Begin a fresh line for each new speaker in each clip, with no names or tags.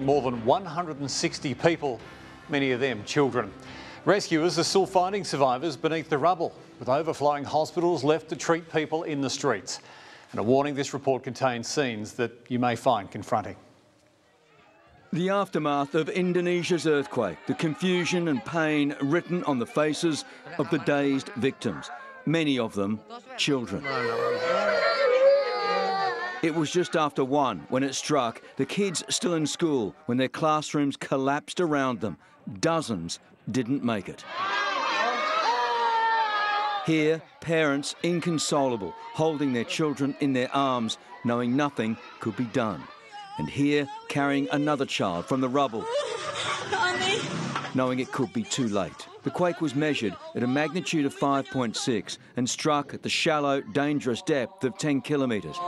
More than 160 people, many of them children. Rescuers are still finding survivors beneath the rubble, with overflowing hospitals left to treat people in the streets. And a warning this report contains scenes that you may find confronting.
The aftermath of Indonesia's earthquake, the confusion and pain written on the faces of the dazed victims, many of them children. It was just after one when it struck, the kids still in school, when their classrooms collapsed around them. Dozens didn't make it. Here, parents inconsolable, holding their children in their arms, knowing nothing could be done. And here, carrying another child from the rubble, knowing it could be too late. The quake was measured at a magnitude of 5.6 and struck at the shallow, dangerous depth of 10 kilometres.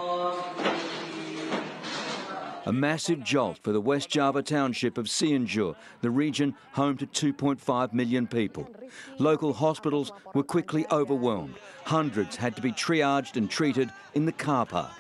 A massive jolt for the West Java township of Cianjur, the region home to 2.5 million people. Local hospitals were quickly overwhelmed. Hundreds had to be triaged and treated in the car park.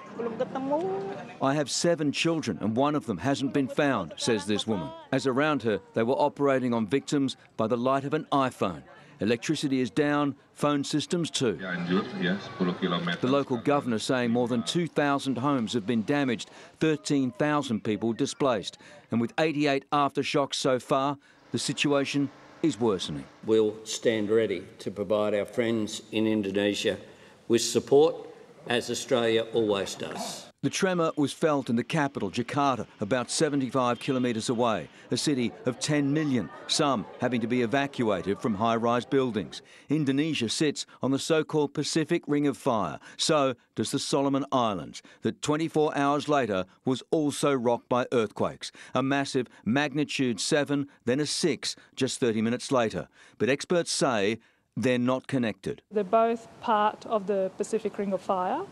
I have seven children and one of them hasn't been found, says this woman. As around her, they were operating on victims by the light of an iPhone. Electricity is down, phone systems too. The local governor saying more than 2,000 homes have been damaged, 13,000 people displaced. And with 88 aftershocks so far, the situation is worsening.
We'll stand ready to provide our friends in Indonesia with support, as Australia always does.
The tremor was felt in the capital, Jakarta, about 75 kilometres away, a city of 10 million, some having to be evacuated from high rise buildings. Indonesia sits on the so called Pacific Ring of Fire, so does the Solomon Islands, that 24 hours later was also rocked by earthquakes. A massive magnitude 7, then a 6, just 30 minutes later. But experts say they're not connected.
They're both part of the Pacific Ring of Fire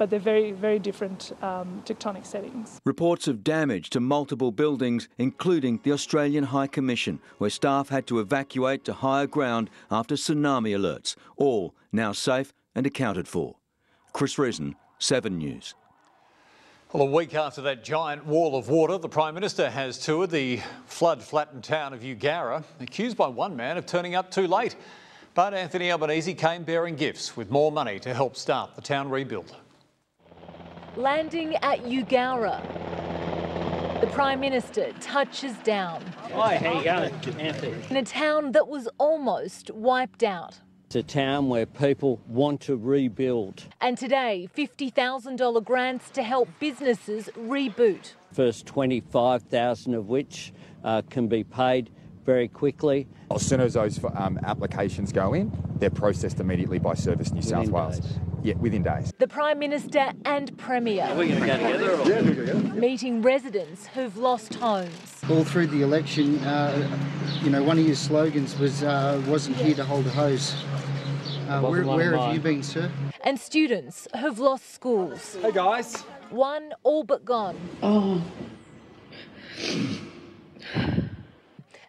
but they're very, very different um, tectonic settings.
Reports of damage to multiple buildings, including the Australian High Commission, where staff had to evacuate to higher ground after tsunami alerts, all now safe and accounted for. Chris Reason, 7 News.
Well, a week after that giant wall of water, the Prime Minister has toured the flood-flattened town of Eugowra, accused by one man of turning up too late. But Anthony Albanese came bearing gifts with more money to help start the town rebuild
landing at Eugowra. The Prime Minister touches down.
Hi, how you going, Anthony?
In a town that was almost wiped out.
It's a town where people want to rebuild.
And today, $50,000 grants to help businesses reboot.
First 25,000 of which uh, can be paid very quickly.
As soon as those um, applications go in, they're processed immediately by Service New South Wales.
Days.
Yeah, within days.
The Prime Minister and Premier.
Are we going to go together? Or?
Yeah, together.
Meeting residents who've lost homes.
All through the election, uh, you know, one of your slogans was uh, "wasn't here to hold a hose." Uh, where, where have you been, sir?
And students who've lost schools.
Hey guys.
One all but gone.
Oh.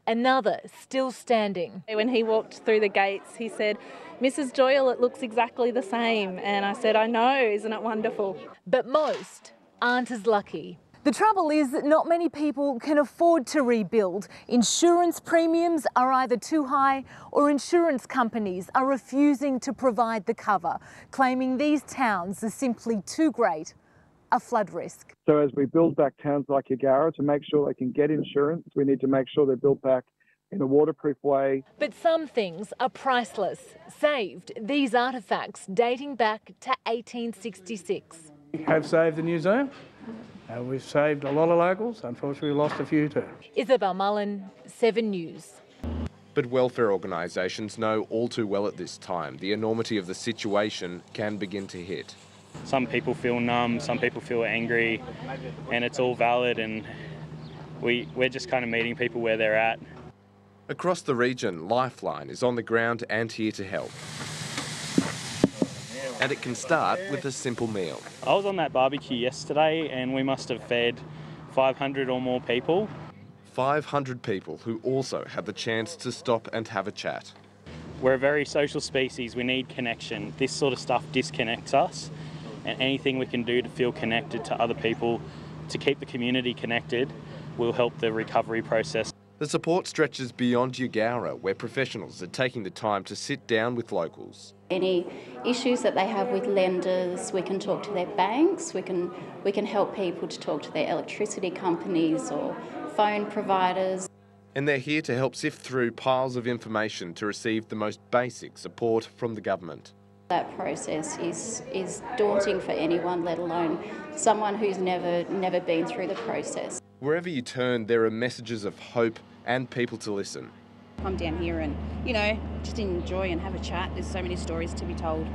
Another still standing.
When he walked through the gates, he said, Mrs. Doyle, it looks exactly the same. And I said, I know, isn't it wonderful?
But most aren't as lucky. The trouble is that not many people can afford to rebuild. Insurance premiums are either too high or insurance companies are refusing to provide the cover, claiming these towns are simply too great a flood risk.
So as we build back towns like Eugowra to make sure they can get insurance, we need to make sure they're built back in a waterproof way.
But some things are priceless. Saved these artefacts dating back to 1866.
We have saved the museum. Uh, we've saved a lot of locals. Unfortunately, we lost a few too.
Isabel Mullen, 7 News.
But welfare organisations know all too well at this time the enormity of the situation can begin to hit.
Some people feel numb, some people feel angry, and it's all valid, and we, we're just kind of meeting people where they're at.
Across the region, Lifeline is on the ground and here to help. And it can start with a simple meal.
I was on that barbecue yesterday and we must have fed 500 or more people.
500 people who also had the chance to stop and have a chat.
We're a very social species, we need connection. This sort of stuff disconnects us, and anything we can do to feel connected to other people, to keep the community connected, will help the recovery process.
The support stretches beyond Eugowra, where professionals are taking the time to sit down with locals.
Any issues that they have with lenders, we can talk to their banks, we can, we can help people to talk to their electricity companies or phone providers.
And they're here to help sift through piles of information to receive the most basic support from the government.
That process is, is daunting for anyone, let alone someone who's never, never been through the process.
Wherever you turn, there are messages of hope and people to listen.
Come down here and, you know, just enjoy and have a chat. There's so many stories to be told.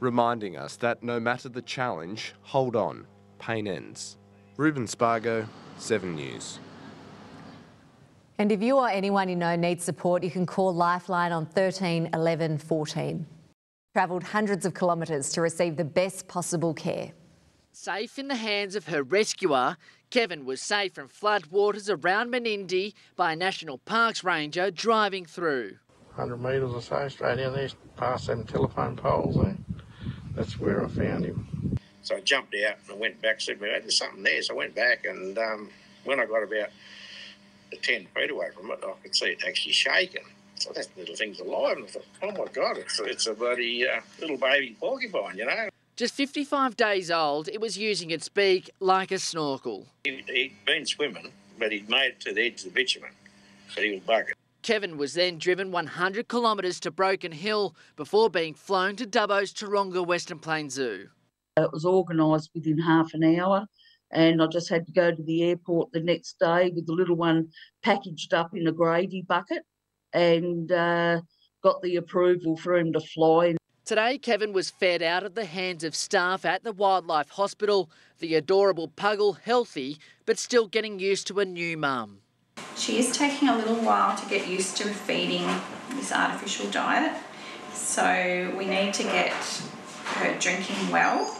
Reminding us that no matter the challenge, hold on, pain ends. Ruben Spargo, 7 News.
And if you or anyone you know needs support, you can call Lifeline on 13 11 14. Travelled hundreds of kilometres to receive the best possible care.
Safe in the hands of her rescuer, Kevin was saved from floodwaters around Menindee by a National Parks ranger driving through.
100 metres or so, straight down there, past them telephone poles there. That's where I found him.
So I jumped out and I went back, said, well, there's something there. So I went back and um, when I got about 10 feet away from it, I could see it actually shaking. So that little thing's alive. And I thought, oh my God, it's, it's a bloody uh, little baby porcupine, you know.
Just 55 days old, it was using its beak like a snorkel.
He, he'd been swimming, but he'd made it to the edge of the bitumen, but he was buggered.
Kevin was then driven 100 kilometres to Broken Hill before being flown to Dubbo's Taronga Western Plains Zoo.
It was organised within half an hour, and I just had to go to the airport the next day with the little one packaged up in a gravy bucket and uh, got the approval for him to fly.
Today, Kevin was fed out of the hands of staff at the Wildlife Hospital. The adorable puggle healthy, but still getting used to a new mum.
She is taking a little while to get used to feeding this artificial diet, so we need to get her drinking well.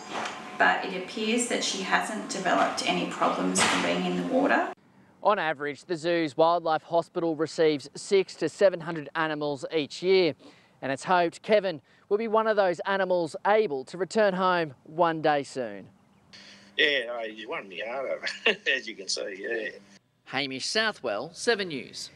But it appears that she hasn't developed any problems from being in the water.
On average, the zoo's wildlife hospital receives six to 700 animals each year, and it's hoped Kevin will be one of those animals able to return home one day soon.
Yeah, oh, he's won me heart as you can see, yeah.
Hamish Southwell, 7 News.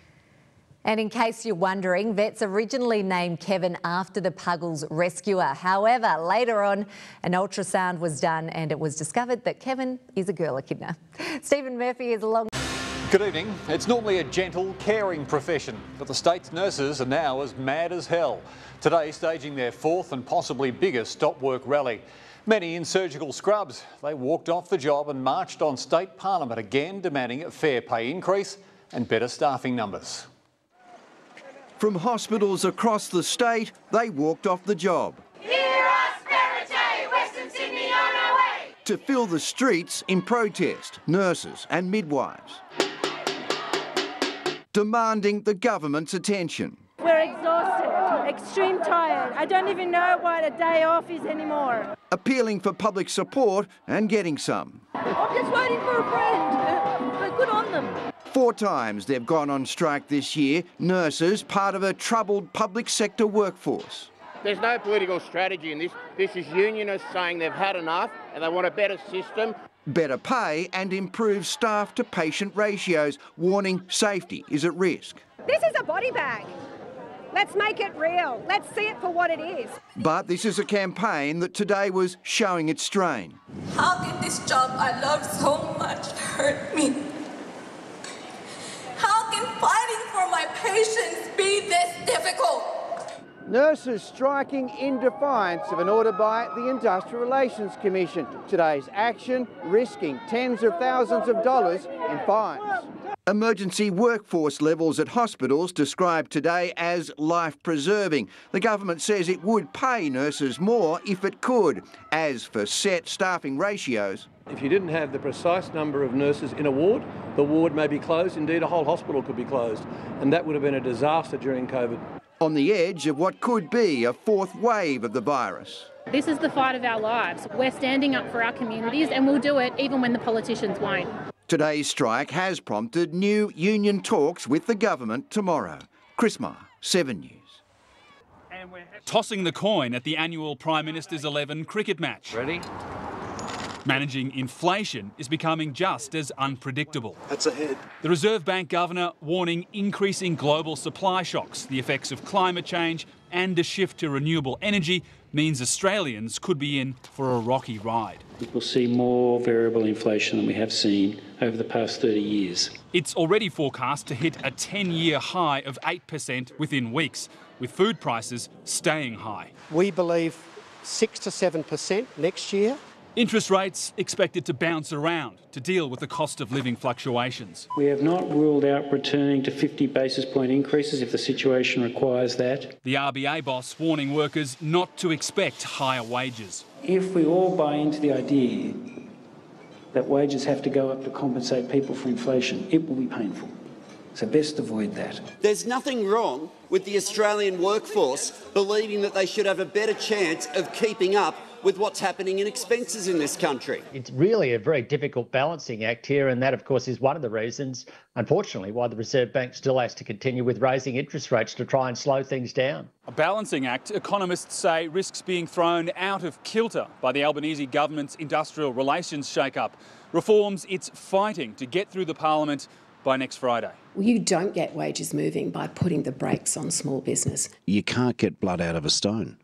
And in case you're wondering, vets originally named Kevin after the Puggle's rescuer. However, later on, an ultrasound was done and it was discovered that Kevin is a girl echidna. Stephen Murphy is along.
Good evening. It's normally a gentle, caring profession, but the state's nurses are now as mad as hell. Today, staging their fourth and possibly biggest stop work rally. Many in surgical scrubs. They walked off the job and marched on state parliament again, demanding a fair pay increase and better staffing numbers.
From hospitals across the state, they walked off the job. To fill the streets in protest, nurses and midwives. Demanding the government's attention.
We're exhausted, extreme tired. I don't even know what a day off is anymore.
Appealing for public support and getting some.
I'm just waiting for a friend, uh, but good on them.
Four times they've gone on strike this year, nurses, part of a troubled public sector workforce.
There's no political strategy in this. This is unionists saying they've had enough and they want a better system.
Better pay and improved staff to patient ratios, warning safety is at risk.
This is a body bag. Let's make it real. Let's see it for what it is.
But this is a campaign that today was showing its strain.
How did this job I love so much hurt me? How can fighting for my patients be this difficult?
Nurses striking in defiance of an order by the Industrial Relations Commission. Today's action risking tens of thousands of dollars in fines.
Emergency workforce levels at hospitals described today as life-preserving. The government says it would pay nurses more if it could. As for set staffing ratios...
If you didn't have the precise number of nurses in a ward, the ward may be closed. Indeed, a whole hospital could be closed. And that would have been a disaster during COVID.
On the edge of what could be a fourth wave of the virus.
This is the fight of our lives. We're standing up for our communities and we'll do it even when the politicians won't.
Today's strike has prompted new union talks with the government tomorrow. Chris Marr, 7 News.
Tossing the coin at the annual Prime Minister's 11 cricket match.
Ready?
Managing inflation is becoming just as unpredictable.
That's ahead.
The Reserve Bank governor warning increasing global supply shocks, the effects of climate change, and a shift to renewable energy means Australians could be in for a rocky ride.
We'll see more variable inflation than we have seen over the past 30 years.
It's already forecast to hit a 10 year high of 8% within weeks, with food prices staying high.
We believe 6 to 7% next year.
Interest rates expected to bounce around to deal with the cost of living fluctuations.
We have not ruled out returning to 50 basis point increases if the situation requires that.
The RBA boss warning workers not to expect higher wages.
If we all buy into the idea that wages have to go up to compensate people for inflation, it will be painful. So best avoid that.
There's nothing wrong with the Australian workforce believing that they should have a better chance of keeping up with what's happening in expenses in this country.
It's really a very difficult balancing act here, and that, of course, is one of the reasons, unfortunately, why the Reserve Bank still has to continue with raising interest rates to try and slow things down.
A balancing act, economists say, risks being thrown out of kilter by the Albanese government's industrial relations shake-up. Reforms it's fighting to get through the parliament by next Friday.
Well, you don't get wages moving by putting the brakes on small business.
You can't get blood out of a stone.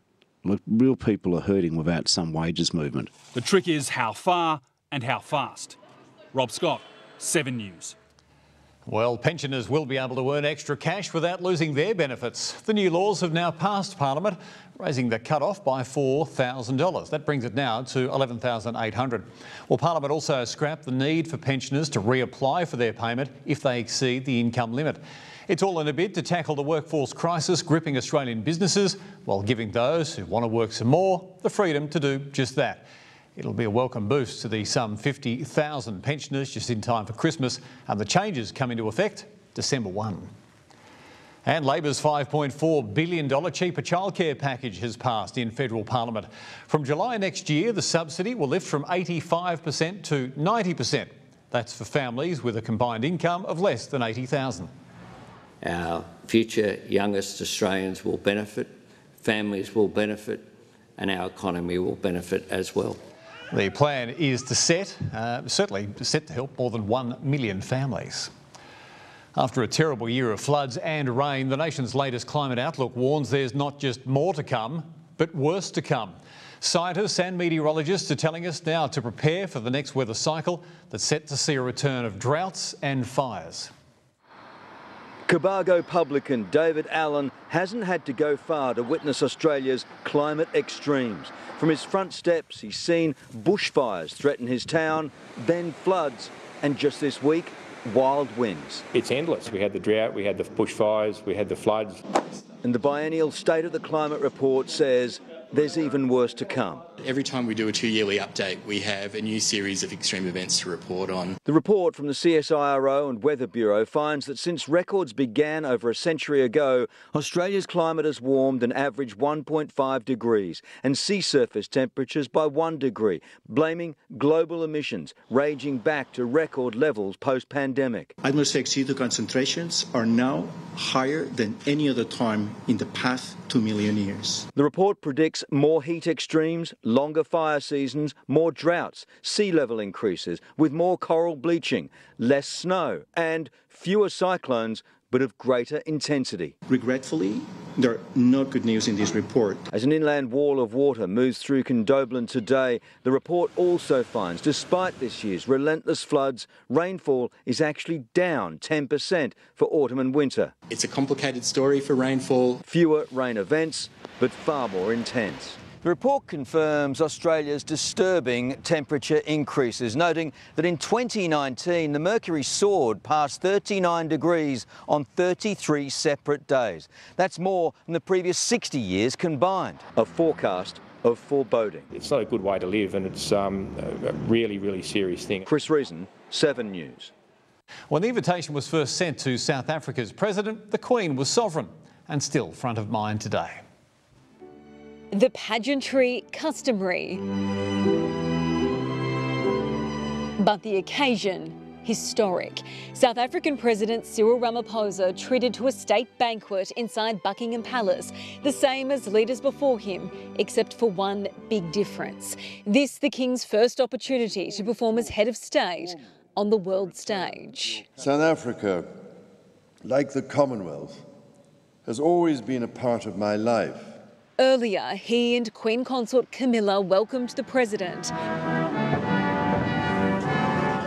Look, real people are hurting without some wages movement.
The trick is how far and how fast. Rob Scott, 7 News.
Well, pensioners will be able to earn extra cash without losing their benefits. The new laws have now passed Parliament, raising the cut-off by $4,000. That brings it now to 11,800. Well, Parliament also scrapped the need for pensioners to reapply for their payment if they exceed the income limit. It's all in a bid to tackle the workforce crisis gripping Australian businesses while giving those who want to work some more the freedom to do just that. It'll be a welcome boost to the some 50,000 pensioners just in time for Christmas, and the changes come into effect December 1. And Labor's $5.4 billion cheaper childcare package has passed in federal parliament. From July next year, the subsidy will lift from 85% to 90%. That's for families with a combined income of less than 80,000.
Our future youngest Australians will benefit, families will benefit, and our economy will benefit as well.
The plan is to set, uh, certainly set to help more than 1 million families. After a terrible year of floods and rain, the nation's latest climate outlook warns there's not just more to come, but worse to come. Scientists and meteorologists are telling us now to prepare for the next weather cycle that's set to see a return of droughts and fires.
Cobargo publican David Allen hasn't had to go far to witness Australia's climate extremes. From his front steps, he's seen bushfires threaten his town, then floods, and just this week, wild winds.
It's endless. We had the drought, we had the bushfires, we had the floods.
And the biennial State of the Climate report says there's even worse to come.
Every time we do a two yearly update, we have a new series of extreme events to report on.
The report from the CSIRO and Weather Bureau finds that since records began over a century ago, Australia's climate has warmed an average 1.5 degrees and sea surface temperatures by 1 degree, blaming global emissions raging back to record levels post pandemic.
Atmospheric CO2 concentrations are now higher than any other time in the past 2 million years.
The report predicts more heat extremes, longer fire seasons, more droughts, sea level increases, with more coral bleaching, less snow, and fewer cyclones, but of greater intensity.
Regretfully, there are no good news in this report.
As an inland wall of water moves through Condobolin today, the report also finds, despite this year's relentless floods, rainfall is actually down 10% for autumn and winter.
It's a complicated story for rainfall.
Fewer rain events, but far more intense. The report confirms Australia's disturbing temperature increases, noting that in 2019 the mercury soared past 39 degrees on 33 separate days. That's more than the previous 60 years combined. A forecast of foreboding.
It's not a good way to live, and it's um, a really, really serious thing.
Chris Reason, 7 News.
When the invitation was first sent to South Africa's president, the Queen was sovereign and still front of mind today
the pageantry customary. But the occasion historic. South African President Cyril Ramaphosa treated to a state banquet inside Buckingham Palace, the same as leaders before him, except for one big difference. This, the King's first opportunity to perform as head of state on the world stage.
South Africa, like the Commonwealth, has always been a part of my life.
Earlier, he and Queen Consort Camilla welcomed the president,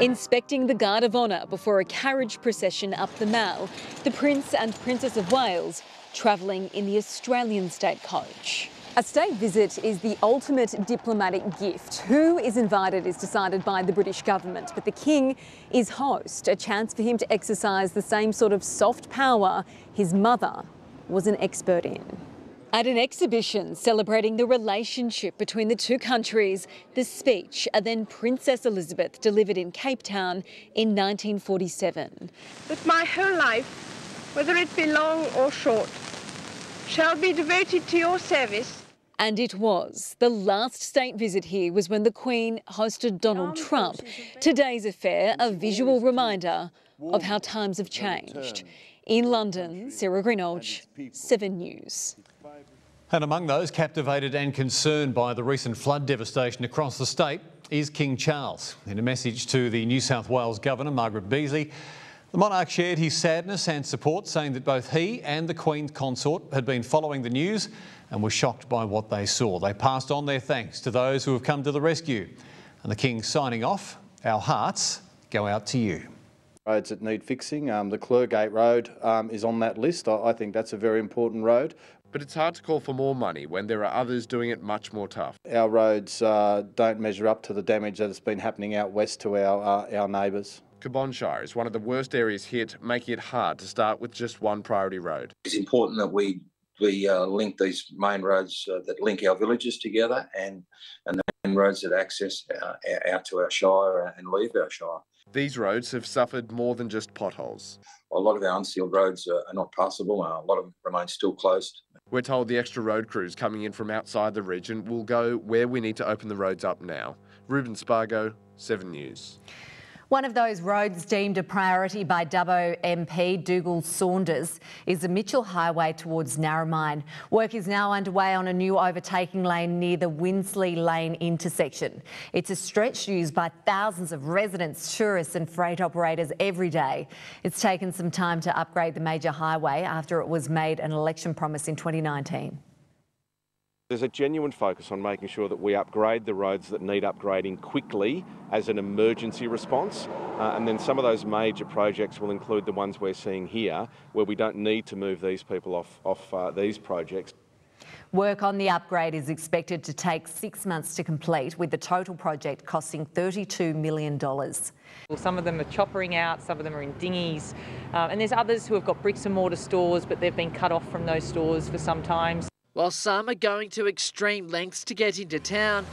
inspecting the Guard of Honour before a carriage procession up the Mall. The Prince and Princess of Wales travelling in the Australian state coach. A state visit is the ultimate diplomatic gift. Who is invited is decided by the British government, but the King is host, a chance for him to exercise the same sort of soft power his mother was an expert in. At an exhibition celebrating the relationship between the two countries, the speech a then Princess Elizabeth delivered in Cape Town in 1947.
That my whole life, whether it be long or short, shall be devoted to your service.
And it was. The last state visit here was when the Queen hosted Donald Trump. Today's affair, a visual reminder of how times have changed. In London, Sarah Greenhalgh, 7 News.
And among those captivated and concerned by the recent flood devastation across the state is King Charles. In a message to the New South Wales Governor, Margaret Beazley, the monarch shared his sadness and support, saying that both he and the Queen's consort had been following the news and were shocked by what they saw. They passed on their thanks to those who have come to the rescue. And the King signing off, our hearts go out to you.
Roads that need fixing. Um, the Clergate Road um, is on that list. I, I think that's a very important road.
But it's hard to call for more money when there are others doing it much more tough.
Our roads uh, don't measure up to the damage that has been happening out west to our, uh, our neighbours.
Cabonne Shire is one of the worst areas hit, making it hard to start with just one priority road.
It's important that we we uh, link these main roads uh, that link our villages together and and the main roads that access uh, out to our shire and leave our shire.
These roads have suffered more than just potholes.
A lot of our unsealed roads are, are not passable. a lot of them remain still closed.
We're told the extra road crews coming in from outside the region will go where we need to open the roads up now. Ruben Spargo, 7 News.
One of those roads deemed a priority by Dubbo MP Dougal Saunders is the Mitchell Highway towards Narromine. Work is now underway on a new overtaking lane near the Winsley Lane intersection. It's a stretch used by thousands of residents, tourists and freight operators every day. It's taken some time to upgrade the major highway after it was made an election promise in 2019.
There's a genuine focus on making sure that we upgrade the roads that need upgrading quickly as an emergency response. Uh, and then some of those major projects will include the ones we're seeing here, where we don't need to move these people off, off uh, these projects.
Work on the upgrade is expected to take six months to complete, with the total project costing $32 million.
Well, Some of them are choppering out, some of them are in dinghies, uh, and there's others who have got bricks and mortar stores, but they've been cut off from those stores for some time
while some are going to extreme lengths to get into town.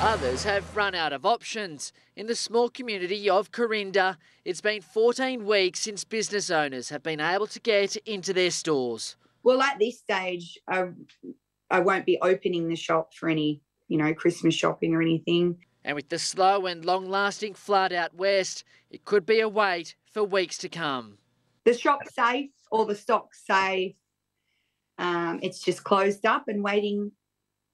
Others have run out of options. In the small community of Carinda, it's been 14 weeks since business owners have been able to get into their stores.
Well, at this stage, I, I won't be opening the shop for any, you know, Christmas shopping or anything.
And with the slow and long lasting flood out west, it could be a wait for weeks to come.
The shop's safe, all the stock's safe, um, it's just closed up and waiting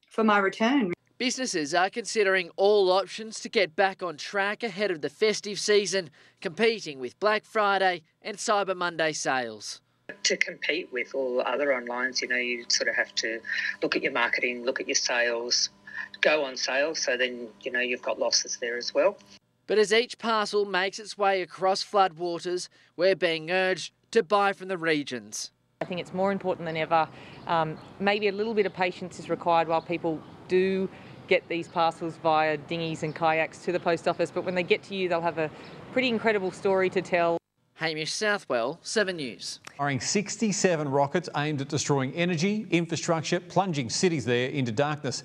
for my return.
Businesses are considering all options to get back on track ahead of the festive season, competing with Black Friday and Cyber Monday sales.
To compete with all other onlines, you know, you sort of have to look at your marketing, look at your sales, go on sale, so then, you know, you've got losses there as well.
But as each parcel makes its way across floodwaters, we're being urged to buy from the regions.
I think it's more important than ever. Um, maybe a little bit of patience is required while people do get these parcels via dinghies and kayaks to the post office, but when they get to you, they'll have a pretty incredible story to tell.
Hamish Southwell, 7 News.
Firing 67 rockets aimed at destroying energy, infrastructure, plunging cities there into darkness.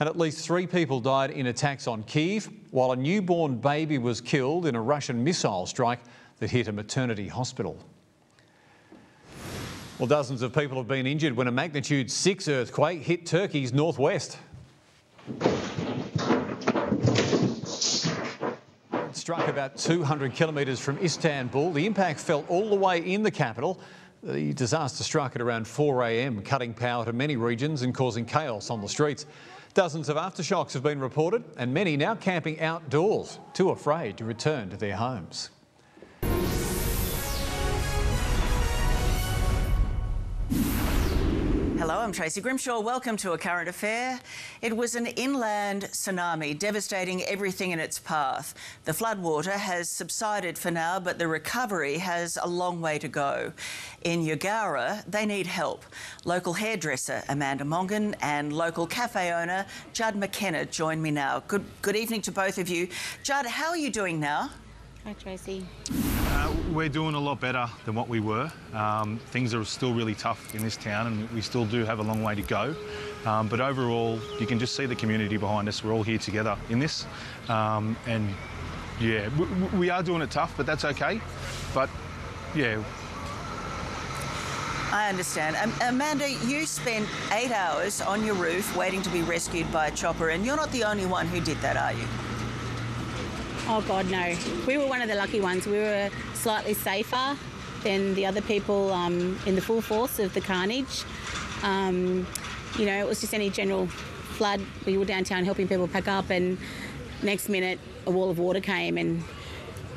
And at least three people died in attacks on Kiev, while a newborn baby was killed in a Russian missile strike that hit a maternity hospital. Well, dozens of people have been injured when a magnitude 6 earthquake hit Turkey's northwest. struck about 200 kilometres from Istanbul. The impact felt all the way in the capital. The disaster struck at around 4am, cutting power to many regions and causing chaos on the streets. Dozens of aftershocks have been reported and many now camping outdoors, too afraid to return to their homes.
Hello, I'm Tracy Grimshaw. Welcome to A Current Affair. It was an inland tsunami devastating everything in its path. The floodwater has subsided for now, but the recovery has a long way to go. In Eugowra, they need help. Local hairdresser Amanda Mongan and local cafe owner Judd McKenna join me now. Good, good evening to both of you. Judd, how are you doing now?
Hi, Tracy.
Uh, we're doing a lot better than what we were. Um, things are still really tough in this town and we still do have a long way to go. Um, but overall, you can just see the community behind us. We're all here together in this. Um, and yeah, we, we are doing it tough, but that's okay. But yeah,
I understand. Um, Amanda, you spent eight hours on your roof waiting to be rescued by a chopper, and you're not the only one who did that, are you?
Oh, God, no. We were one of the lucky ones. We were slightly safer than the other people um, in the full force of the carnage. Um, you know, it was just any general flood. We were downtown helping people pack up, and next minute, a wall of water came and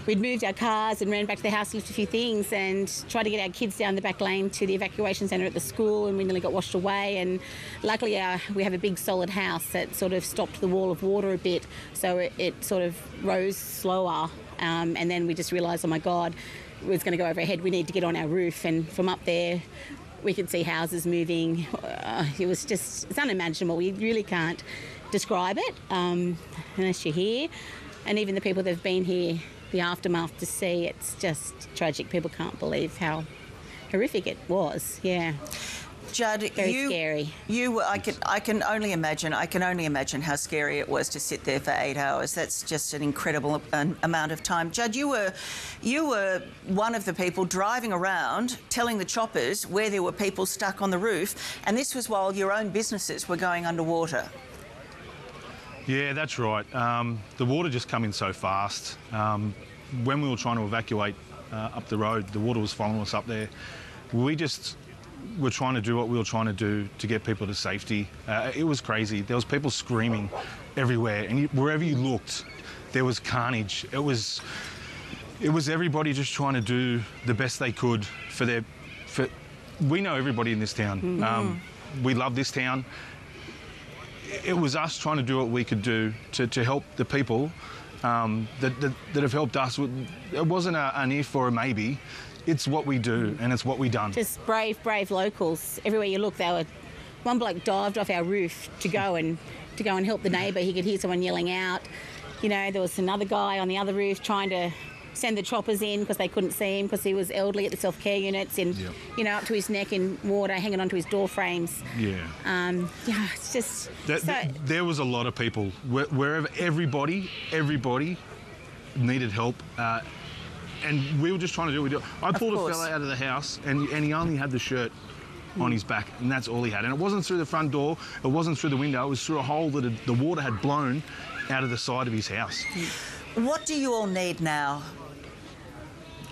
we'd moved our cars and ran back to the house, lift a few things, and tried to get our kids down the back lane to the evacuation centre at the school, and we nearly got washed away. And luckily, our, we have a big solid house that sort of stopped the wall of water a bit, so it, it sort of rose slower. Um, and then we just realised, oh my God, it was going to go overhead. We need to get on our roof, and from up there. We could see houses moving. Uh, it was just, it's unimaginable. We really can't describe it um, unless you're here. And even the people that have been here the aftermath to see. It's just tragic. People can't believe how horrific it was. Yeah.
Judd,
Very
you,
scary.
You, I can, I can only imagine. I can only imagine how scary it was to sit there for eight hours. That's just an incredible um, amount of time. Judd, you were, you were one of the people driving around telling the choppers where there were people stuck on the roof, and this was while your own businesses were going underwater.
Yeah, that's right. Um, the water just come in so fast. Um, when we were trying to evacuate uh, up the road, the water was following us up there. We just were trying to do what we were trying to do to get people to safety. Uh, it was crazy. There was people screaming everywhere, and you, wherever you looked, there was carnage. It was, it was everybody just trying to do the best they could for their. For, we know everybody in this town.
Mm.
Um, we love this town it was us trying to do what we could do to, to help the people um, that, that, that, have helped us. It wasn't a, an if or a maybe. It's what we do and it's what we done.
Just brave, brave locals. Everywhere you look, they were. One bloke dived off our roof to go and to go and help the neighbour. He could hear someone yelling out. You know, there was another guy on the other roof trying to send the choppers in because they couldn't see him because he was elderly at the self care units and
Yep.
you know up to his neck in water, hanging onto his door frames.
Yeah.
Um, yeah, it's just
That-
so,
th- there was a lot of people. Where, wherever everybody, everybody needed help. Uh, and we were just trying to do what we do. I pulled a
course.
fella out of the house and, and he only had the shirt on his back and that's all he had. And it wasn't through the front door, it wasn't through the window, it was through a hole that had, the water had blown out of the side of his house.
What do you all need now?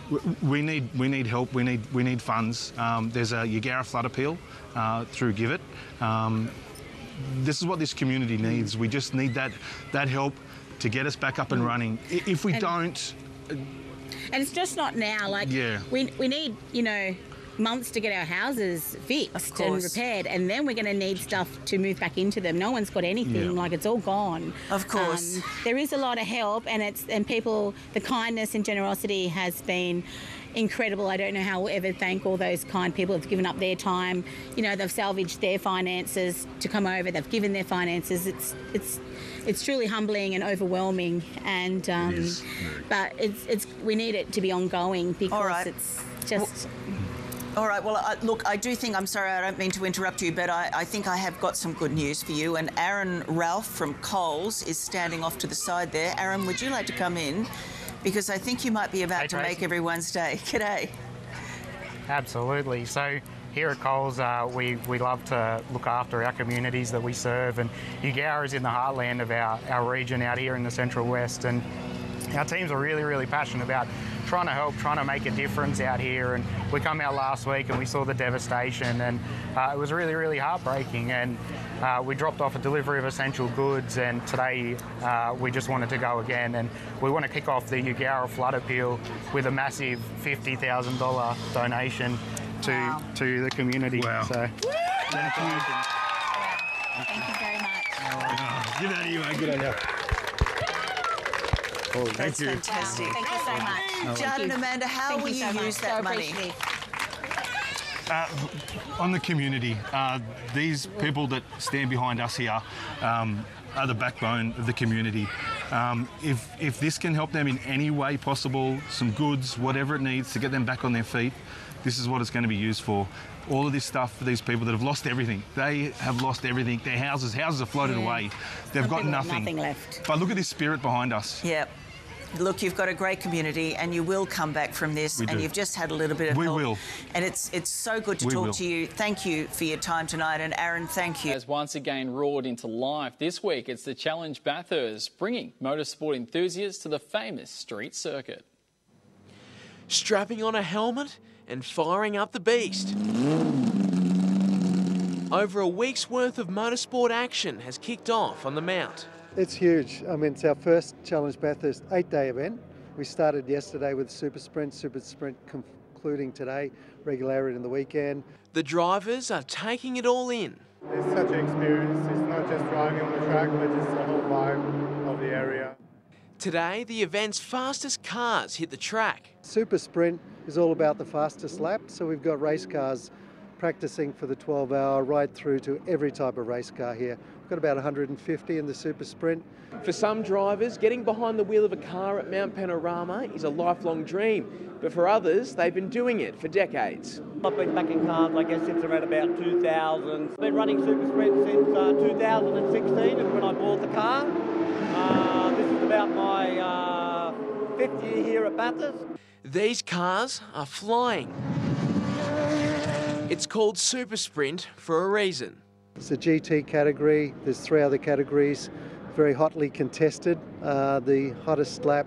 We- We need we need help. We need we need funds. Um, there's a Eugowra flood appeal uh, through Give It. Um, this is what this community needs. We just need that that help to get us back up and running. If we
And-
don't,
and it's just not now. Like
Yeah.
we we need you know months to get our houses fixed and repaired, and then we're going to need stuff to move back into them. No one's got anything;
Yeah.
like it's all gone.
Of course.
Um, there is a lot of help, and it's and people, the kindness and generosity has been. Incredible. I don't know how we'll ever thank all those kind people who've given up their time. You know, they've salvaged their finances to come over. They've given their finances. It's it's it's truly humbling and overwhelming. And um, but it's it's we need it to be ongoing because
right.
it's just.
All right. Well, I, look, I do think I'm sorry. I don't mean to interrupt you, but I, I think I have got some good news for you. And Aaron Ralph from Coles is standing off to the side there. Aaron, would you like to come in? Because I think you might be about
Hey,
to
Tracy.
make everyone's day. G'day.
Absolutely. So here at Coles, uh, we, we love to look after our communities that we serve, and Eugowra is in the heartland of our, our region out here in the Central West. And our teams are really, really passionate about trying to help, trying to make a difference out here. And we come out last week and we saw the devastation, and uh, it was really, really heartbreaking. And uh, we dropped off a delivery of essential goods, and today uh, we just wanted to go again. And we want to kick off the Eugowra flood appeal with a massive $50,000 donation to
Wow.
to the community.
Wow.
So,
Thank you. Thank you very much.
Good on you, mate. Good on you. Oh, thank
That's
you.
fantastic.
Thank you so much.
John and Amanda, how
Thank
will
you
you
so much.
use that
So
money?
Uh, on the community, uh, these people that stand behind us here um, are the backbone of the community. Um, if, if this can help them in any way possible, some goods, whatever it needs to get them back on their feet, this is what it's going to be used for. All of this stuff for these people that have lost everything. They have lost everything. Their houses, houses have floated
Yeah.
away. They've
Some
got nothing.
nothing left.
But look at this spirit behind us.
Yep. Look, you've got a great community, and you will come back from this.
We
and
do.
you've just had a little bit of
We
help.
will.
And it's it's so good to
We
talk
will.
to you. Thank you for your time tonight, and Aaron, thank you.
Has once again roared into life. This week, it's the Challenge Bathurst, bringing motorsport enthusiasts to the famous street circuit.
strapping on a helmet and firing up the beast. Over a week's worth of motorsport action has kicked off on the Mount.
It's huge. I mean, it's our first Challenge Bathurst eight day event. We started yesterday with Super Sprint, Super Sprint concluding today, regularity in the weekend.
The drivers are taking it all in.
It's such an experience. It's not just driving on the track, but just the whole vibe of the area.
Today, the event's fastest cars hit the track.
Super Sprint is all about the fastest lap, so we've got race cars practicing for the 12 hour right through to every type of race car here. We've got about 150 in the Super Sprint.
For some drivers, getting behind the wheel of a car at Mount Panorama is a lifelong dream, but for others, they've been doing it for decades.
I've been back in cars, I guess, since around about 2000. I've Been running Super Sprint since uh, 2016 is when I bought the car. Uh, this is about my uh, fifth year here at Bathurst.
These cars are flying. It's called Super Sprint for a reason.
It's a GT category. There's three other categories, very hotly contested. Uh, the hottest lap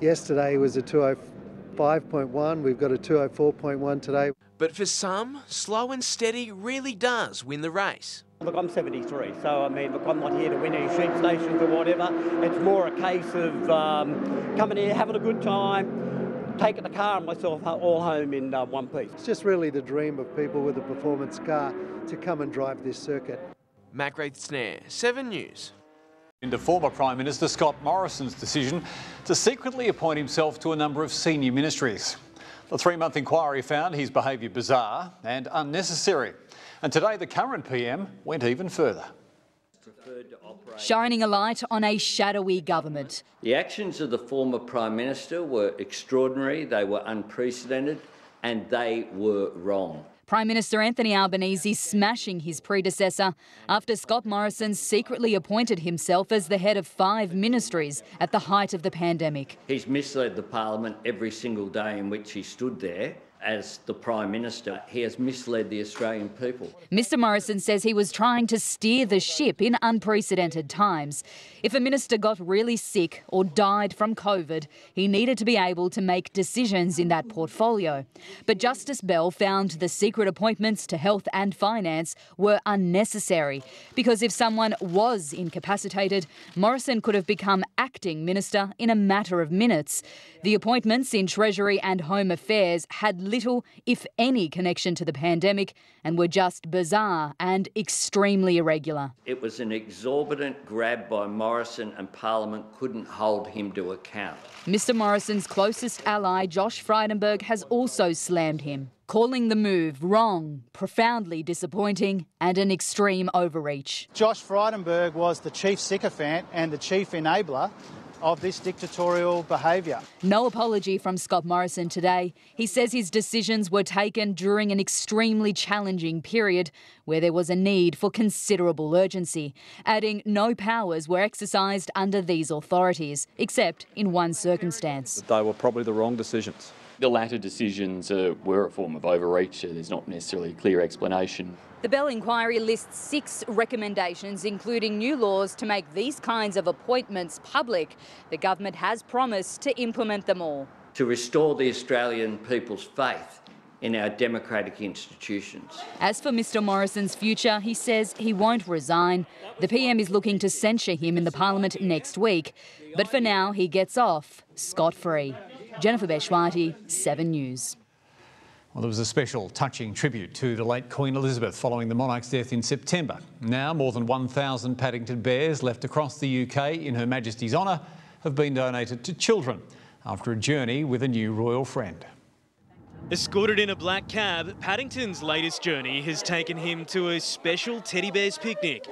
yesterday was a 205.1. We've got a 204.1 today.
But for some, slow and steady really does win the race.
Look, I'm 73, so I mean, look, I'm not here to win any sheep stations or whatever. It's more a case of um, coming here, having a good time, taking the car and myself all home in uh, one piece.
It's just really the dream of people with a performance car to come and drive this circuit.
Mac Wraith Snare, 7 News.
Into former Prime Minister Scott Morrison's decision to secretly appoint himself to a number of senior ministries. The three month inquiry found his behaviour bizarre and unnecessary. And today, the current PM went even further.
Shining a light on a shadowy government.
The actions of the former Prime Minister were extraordinary, they were unprecedented, and they were wrong.
Prime Minister Anthony Albanese smashing his predecessor after Scott Morrison secretly appointed himself as the head of five ministries at the height of the pandemic.
He's misled the Parliament every single day in which he stood there as the Prime Minister. He has misled the Australian people.
Mr Morrison says he was trying to steer the ship in unprecedented times. If a minister got really sick or died from COVID, he needed to be able to make decisions in that portfolio. But Justice Bell found the secret appointments to health and finance were unnecessary because if someone was incapacitated, Morrison could have become acting minister in a matter of minutes. The appointments in Treasury and Home Affairs had little, if any, connection to the pandemic and were just bizarre and extremely irregular.
It was an exorbitant grab by Morrison, and Parliament couldn't hold him to account.
Mr Morrison's closest ally, Josh Frydenberg, has also slammed him, calling the move wrong, profoundly disappointing, and an extreme overreach.
Josh Frydenberg was the chief sycophant and the chief enabler of this dictatorial behaviour.
No apology from Scott Morrison today. He says his decisions were taken during an extremely challenging period where there was a need for considerable urgency, adding no powers were exercised under these authorities, except in one circumstance.
They were probably the wrong decisions.
The latter decisions uh, were a form of overreach. There's not necessarily a clear explanation.
The Bell inquiry lists six recommendations, including new laws to make these kinds of appointments public. The government has promised to implement them all.
To restore the Australian people's faith in our democratic institutions.
As for Mr Morrison's future, he says he won't resign. The PM is looking to censure him in the Parliament next week. But for now, he gets off scot-free. Jennifer Bechwati, 7 News.
Well, there was a special touching tribute to the late Queen Elizabeth following the monarch's death in September. Now, more than 1,000 Paddington bears left across the UK in Her Majesty's honour have been donated to children after a journey with a new royal friend.
Escorted in a black cab, Paddington's latest journey has taken him to a special teddy bears picnic.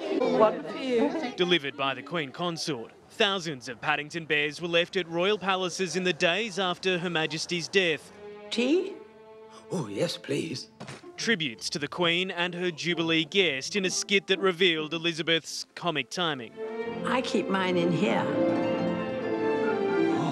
Delivered by the Queen Consort. Thousands of Paddington bears were left at royal palaces in the days after Her Majesty's death.
Tea? Oh, yes, please.
Tributes to the Queen and her Jubilee guest in a skit that revealed Elizabeth's comic timing.
I keep mine in here.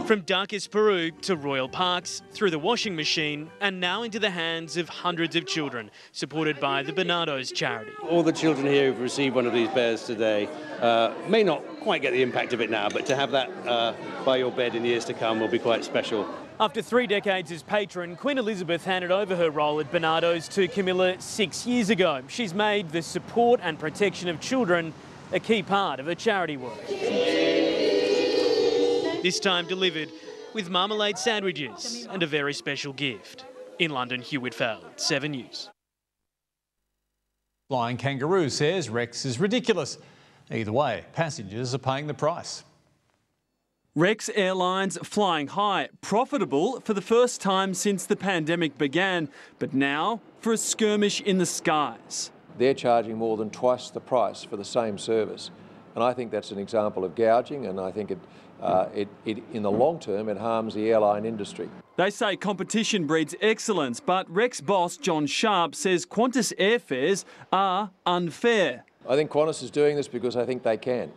From darkest Peru to royal parks, through the washing machine, and now into the hands of hundreds of children, supported by the Barnardo's charity.
All the children here who've received one of these bears today uh, may not quite get the impact of it now, but to have that uh, by your bed in years to come will be quite special.
After three decades as patron, Queen Elizabeth handed over her role at Barnardo's to Camilla six years ago. She's made the support and protection of children a key part of her charity work. This time delivered with marmalade sandwiches and a very special gift. In London, Hugh Whitfeld, 7 News.
Flying Kangaroo says Rex is ridiculous. Either way, passengers are paying the price.
Rex Airlines flying high, profitable for the first time since the pandemic began, but now for a skirmish in the skies.
They're charging more than twice the price for the same service. And I think that's an example of gouging, and I think it, uh, it, it, in the long term, it harms the airline industry.
They say competition breeds excellence, but Rex boss John Sharp says Qantas airfares are unfair.
I think Qantas is doing this because I think they can.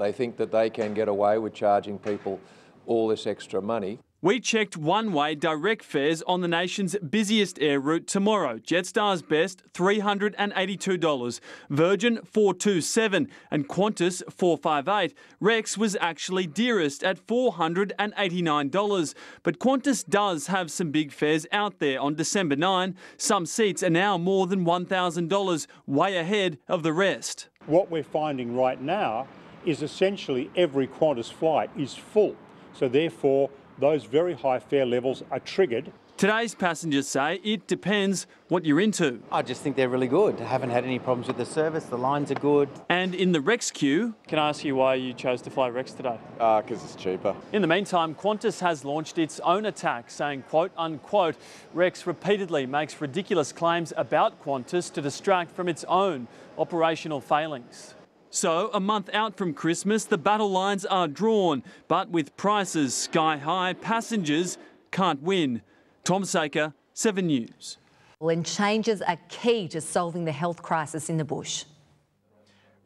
They think that they can get away with charging people all this extra money.
We checked one way direct fares on the nation's busiest air route tomorrow. Jetstar's best $382, Virgin 427 and Qantas 458. Rex was actually dearest at $489, but Qantas does have some big fares out there on December 9. Some seats are now more than $1,000, way ahead of the rest.
What we're finding right now is essentially every Qantas flight is full. So therefore, those very high fare levels are triggered.
Today's passengers say it depends what you're into.
I just think they're really good. I haven't had any problems with the service. The lines are good.
And in the Rex queue,
can I ask you why you chose to fly Rex today?
Because uh, it's cheaper.
In the meantime, Qantas has launched its own attack, saying, quote unquote, Rex repeatedly makes ridiculous claims about Qantas to distract from its own operational failings.
So, a month out from Christmas, the battle lines are drawn, but with prices sky high, passengers can't win. Tom Saker, 7 News.
When changes are key to solving the health crisis in the bush.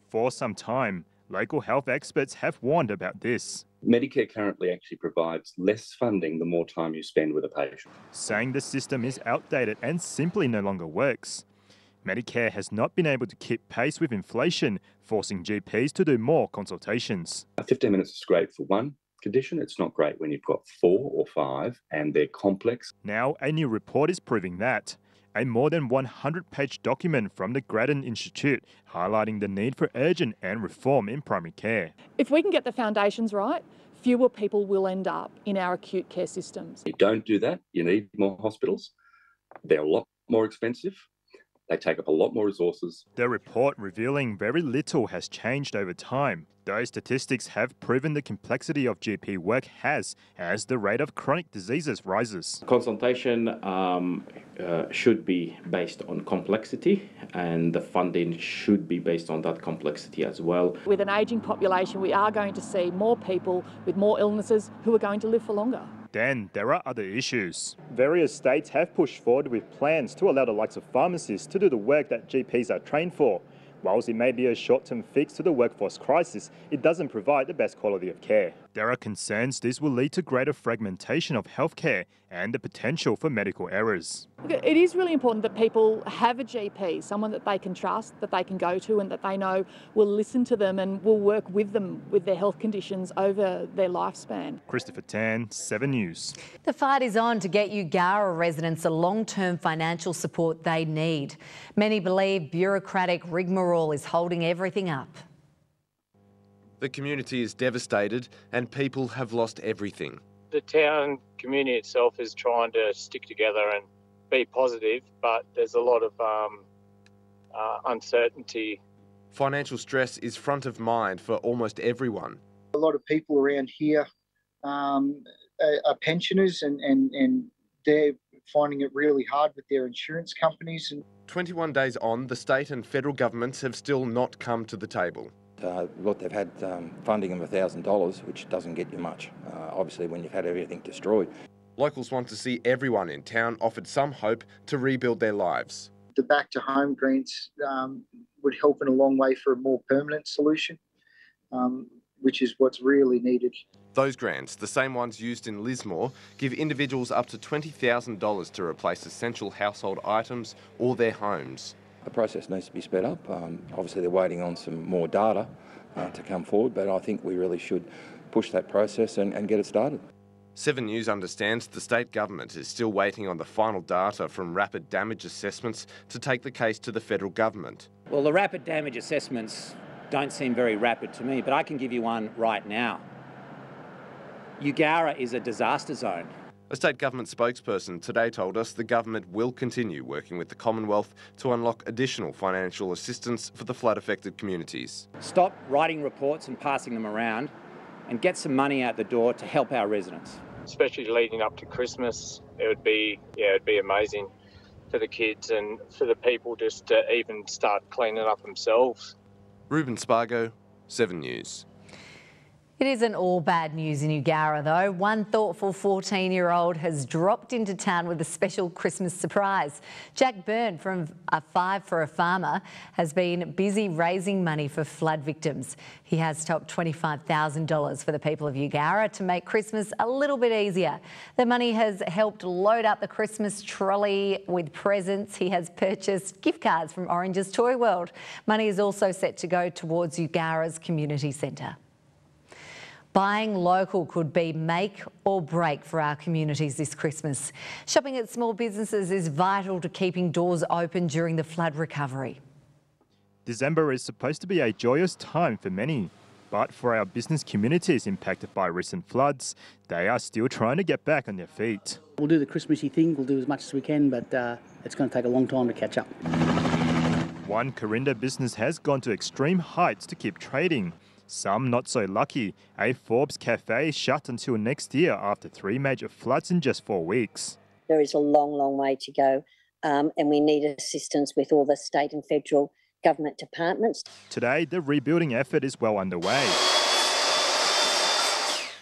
For some time, local health experts have warned about this.
Medicare currently actually provides less funding the more time you spend with a patient.
Saying the system is outdated and simply no longer works. Medicare has not been able to keep pace with inflation, forcing GPs to do more consultations.
Uh, 15 minutes is great for one condition. It's not great when you've got four or five and they're complex.
Now, a new report is proving that. A more than 100 page document from the Grattan Institute highlighting the need for urgent and reform in primary care.
If we can get the foundations right, fewer people will end up in our acute care systems.
You don't do that, you need more hospitals. They're a lot more expensive they take up a lot more resources.
The report revealing very little has changed over time. Those statistics have proven the complexity of GP work has as the rate of chronic diseases rises.
Consultation um, uh, should be based on complexity, and the funding should be based on that complexity as well.
With an ageing population, we are going to see more people with more illnesses who are going to live for longer.
Then there are other issues.
Various states have pushed forward with plans to allow the likes of pharmacists to do the work that GPs are trained for. Whilst it may be a short term fix to the workforce crisis, it doesn't provide the best quality of care.
There are concerns this will lead to greater fragmentation of healthcare and the potential for medical errors.
It is really important that people have a GP, someone that they can trust, that they can go to, and that they know will listen to them and will work with them with their health conditions over their lifespan.
Christopher Tan, 7 News.
The fight is on to get Eugowra residents the long term financial support they need. Many believe bureaucratic rigmarole is holding everything up.
The community is devastated and people have lost everything.
The town community itself is trying to stick together and be positive, but there's a lot of um, uh, uncertainty.
Financial stress is front of mind for almost everyone.
A lot of people around here um, are, are pensioners and, and, and they're finding it really hard with their insurance companies. And
21 days on, the state and federal governments have still not come to the table.
Uh, look, they've had um, funding of $1,000, which doesn't get you much, uh, obviously, when you've had everything destroyed.
Locals want to see everyone in town offered some hope to rebuild their lives.
the back to home grants um, would help in a long way for a more permanent solution, um, which is what's really needed.
Those grants, the same ones used in Lismore, give individuals up to $20,000 to replace essential household items or their homes.
The process needs to be sped up. Um, obviously, they're waiting on some more data uh, to come forward, but I think we really should push that process and, and get it started.
7 News understands the state government is still waiting on the final data from rapid damage assessments to take the case to the federal government.
Well, the rapid damage assessments don't seem very rapid to me, but I can give you one right now. Eugowra is a disaster zone.
A state government spokesperson today told us the government will continue working with the Commonwealth to unlock additional financial assistance for the flood affected communities.
Stop writing reports and passing them around and get some money out the door to help our residents.
Especially leading up to Christmas, it would be yeah, it'd be amazing for the kids and for the people just to even start cleaning up themselves.
Ruben Spargo, 7 News.
It isn't all bad news in Eugowra, though. One thoughtful 14 year old has dropped into town with a special Christmas surprise. Jack Berne from a Fiver for a Farmer has been busy raising money for flood victims. He has topped $25,000 for the people of Eugowra to make Christmas a little bit easier. The money has helped load up the Christmas trolley with presents. He has purchased gift cards from Orange's Toy World. Money is also set to go towards Eugowra's community centre. Buying local could be make or break for our communities this Christmas. Shopping at small businesses is vital to keeping doors open during the flood recovery.
December is supposed to be a joyous time for many. But for our business communities impacted by recent floods, they are still trying to get back on their feet.
We'll do the Christmassy thing, we'll do as much as we can, but uh, it's going to take a long time to catch up.
One Carinda business has gone to extreme heights to keep trading. Some not so lucky. A Forbes cafe shut until next year after three major floods in just four weeks.
There is a long, long way to go, um, and we need assistance with all the state and federal government departments.
Today, the rebuilding effort is well underway.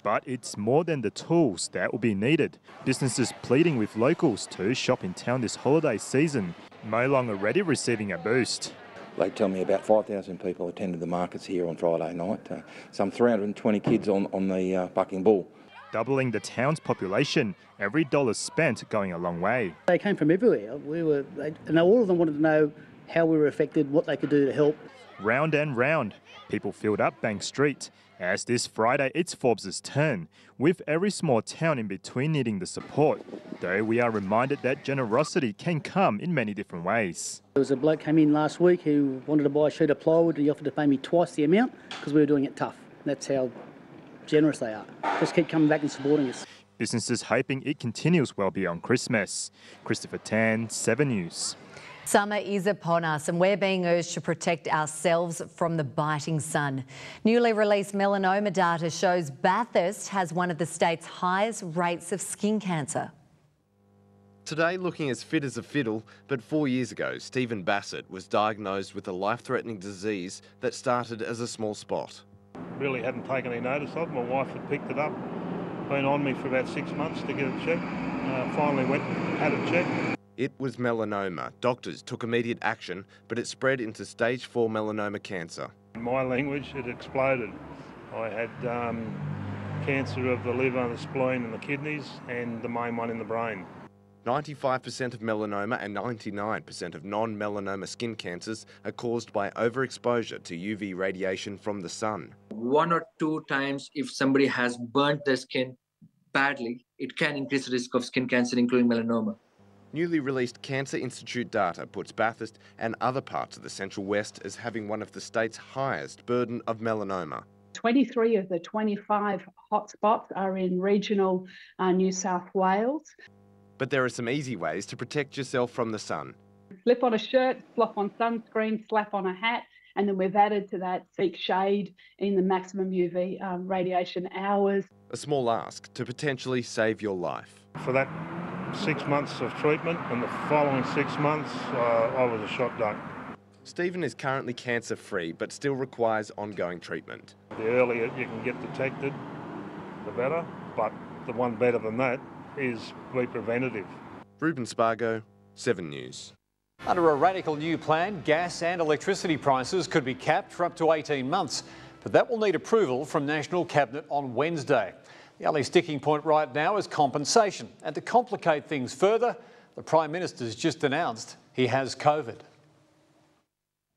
But it's more than the tools that will be needed. Businesses pleading with locals to shop in town this holiday season. Molong already receiving a boost.
They tell me about 5,000 people attended the markets here on Friday night. Uh, some 320 kids on, on the uh, Bucking Bull.
Doubling the town's population, every dollar spent going a long way.
They came from everywhere. We were, they, and all of them wanted to know how we were affected, what they could do to help.
Round and round, people filled up Bank Street. As this Friday, it's Forbes' turn, with every small town in between needing the support. Though we are reminded that generosity can come in many different ways.
There was a bloke came in last week who wanted to buy a sheet of plywood. He offered to pay me twice the amount because we were doing it tough. That's how generous they are. Just keep coming back and supporting us.
Businesses hoping it continues well beyond Christmas. Christopher Tan, 7 News.
Summer is upon us and we're being urged to protect ourselves from the biting sun. Newly released melanoma data shows Bathurst has one of the state's highest rates of skin cancer.
Today, looking as fit as a fiddle, but four years ago, Stephen Bassett was diagnosed with a life threatening disease that started as a small spot.
Really hadn't taken any notice of it. My wife had picked it up, been on me for about six months to get it checked. Uh, finally went and had it checked.
It was melanoma. Doctors took immediate action, but it spread into stage 4 melanoma cancer.
In my language, it exploded. I had um,
cancer of the liver, the spleen and the kidneys and the main one in the brain.
95% of melanoma and 99% of non melanoma skin cancers are caused by overexposure to UV radiation from the sun.
One or two times, if somebody has burnt their skin badly, it can increase the risk of skin cancer, including melanoma.
Newly released Cancer Institute data puts Bathurst and other parts of the Central West as having one of the state's highest burden of melanoma.
23 of the 25 hotspots are in regional uh, New South Wales.
But there are some easy ways to protect yourself from the sun.
Slip on a shirt, slop on sunscreen, slap on a hat, and then we've added to that seek shade in the maximum UV um, radiation hours.
A small ask to potentially save your life.
For that six months of treatment and the following six months, uh, I was a shot duck.
Stephen is currently cancer free but still requires ongoing treatment.
The earlier you can get detected, the better, but the one better than that is be preventative.
Ruben Spargo, 7 News.
Under a radical new plan, gas and electricity prices could be capped for up to 18 months, but that will need approval from National Cabinet on Wednesday. The only sticking point right now is compensation. And to complicate things further, the Prime Minister's just announced he has COVID.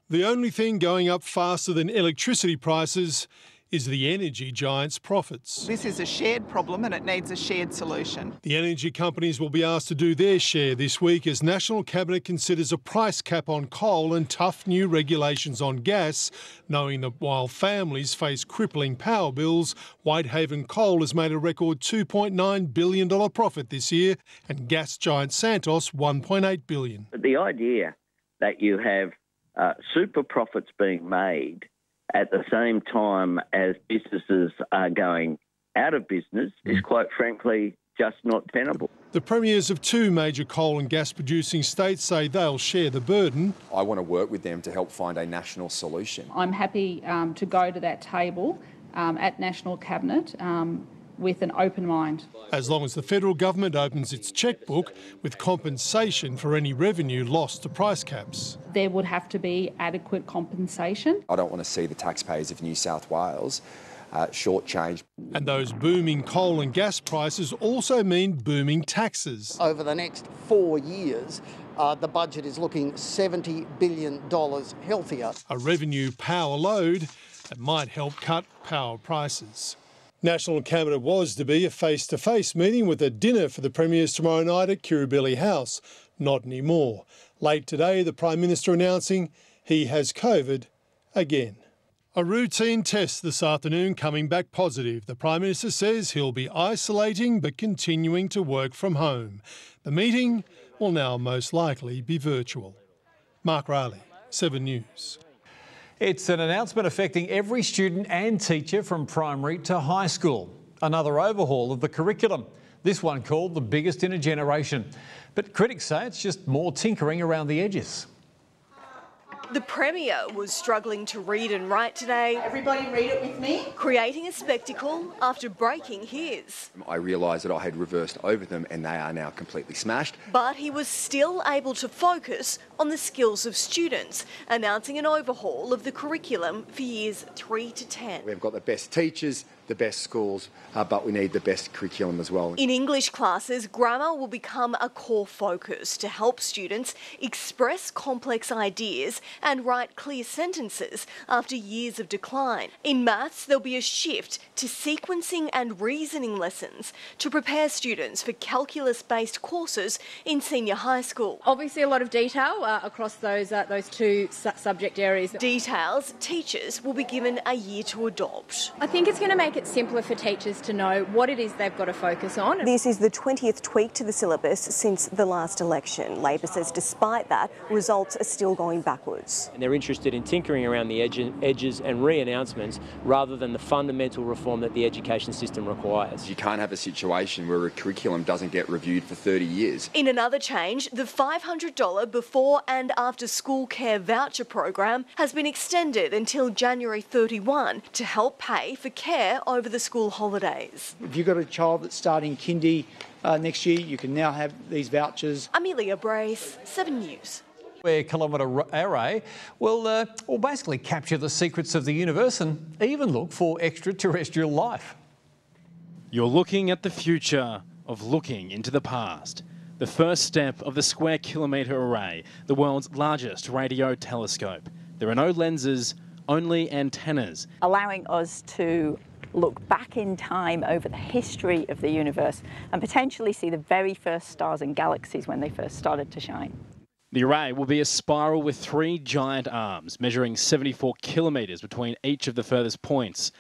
The only thing going up faster than electricity prices is the energy giant's profits.
This is a shared problem and it needs a shared solution.
The energy companies will be asked to do their share this week as National Cabinet considers a price cap on coal and tough new regulations on gas, knowing that while families face crippling power bills, Whitehaven Coal has made a record $2.9 billion profit this year and gas giant Santos 1.8 billion.
The idea that you have uh, super profits being made at the same time as businesses are going out of business is quite frankly just not tenable.
The premiers of two major coal and gas producing states say they'll share the burden.
I want to work with them to help find a national solution.
I'm happy um, to go to that table um, at National Cabinet um, with an open mind.
As long as the federal government opens its chequebook with compensation for any revenue lost to price caps.
There would have to be adequate compensation.
I don't want to see the taxpayers of New South Wales uh, shortchanged.
And those booming coal and gas prices also mean booming taxes.
Over the next four years, uh, the budget is looking $70 billion healthier.
A revenue power load that might help cut power prices. National Cabinet was to be a face to face meeting with a dinner for the Premiers tomorrow night at Kirribilli House. Not anymore. Late today, the Prime Minister announcing he has COVID again. A routine test this afternoon coming back positive. The Prime Minister says he'll be isolating but continuing to work from home. The meeting will now most likely be virtual. Mark Riley, 7 News.
It's an announcement affecting every student and teacher from primary to high school. Another overhaul of the curriculum. This one called the biggest in a generation. But critics say it's just more tinkering around the edges.
The Premier was struggling to read and write today.
Everybody read it with me.
Creating a spectacle after breaking his.
I realised that I had reversed over them and they are now completely smashed.
But he was still able to focus on the skills of students, announcing an overhaul of the curriculum for years 3 to 10.
We've got the best teachers, the best schools, uh, but we need the best curriculum as well.
In English classes, grammar will become a core focus to help students express complex ideas and write clear sentences after years of decline. In maths, there'll be a shift to sequencing and reasoning lessons to prepare students for calculus based courses in senior high school.
Obviously, a lot of detail uh, across those, uh, those two su subject areas.
Details teachers will be given a year to adopt.
I think it's going to make it simpler for teachers to know what it is they've got to focus on.
This is the 20th tweak to the syllabus since the last election. Labor says despite that, results are still going backwards.
And they're interested in tinkering around the edge, edges and re-announcements rather than the fundamental reform that the education system requires.
You can't have a situation where a curriculum doesn't get reviewed for 30 years.
In another change, the $500 before and after school care voucher program has been extended until January 31 to help pay for care over the school holidays.
If you've got a child that's starting kindy uh, next year, you can now have these vouchers.
Amelia Brace, 7 News.
Square kilometre array will, uh, will basically capture the secrets of the universe and even look for extraterrestrial life.
You're looking at the future of looking into the past. The first step of the Square Kilometre Array, the world's largest radio telescope. There are no lenses, only antennas.
allowing us to look back in time over the history of the universe and potentially see the very first stars and galaxies when they first started to shine.
The array will be a spiral with three giant arms, measuring 74 kilometres between each of the furthest points,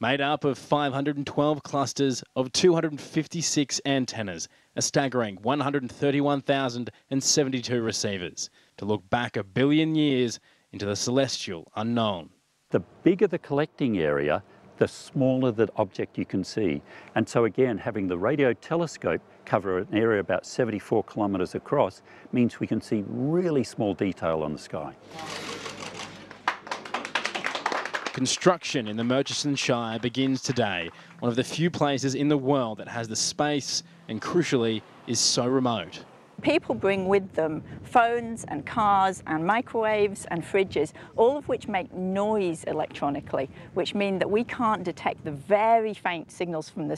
made up of 512 clusters of 256 antennas, a staggering 131,072 receivers, to look back a billion years into the celestial unknown.
The bigger the collecting area, the smaller the object you can see. And so again, having the radio telescope cover an area about 74 kilometres across means we can see really small detail on the sky.
Construction in the Murchison Shire begins today, one of the few places in the world that has the space and, crucially, is so remote.
People bring with them phones and cars and microwaves and fridges, all of which make noise electronically, which mean that we can't detect the very faint signals from the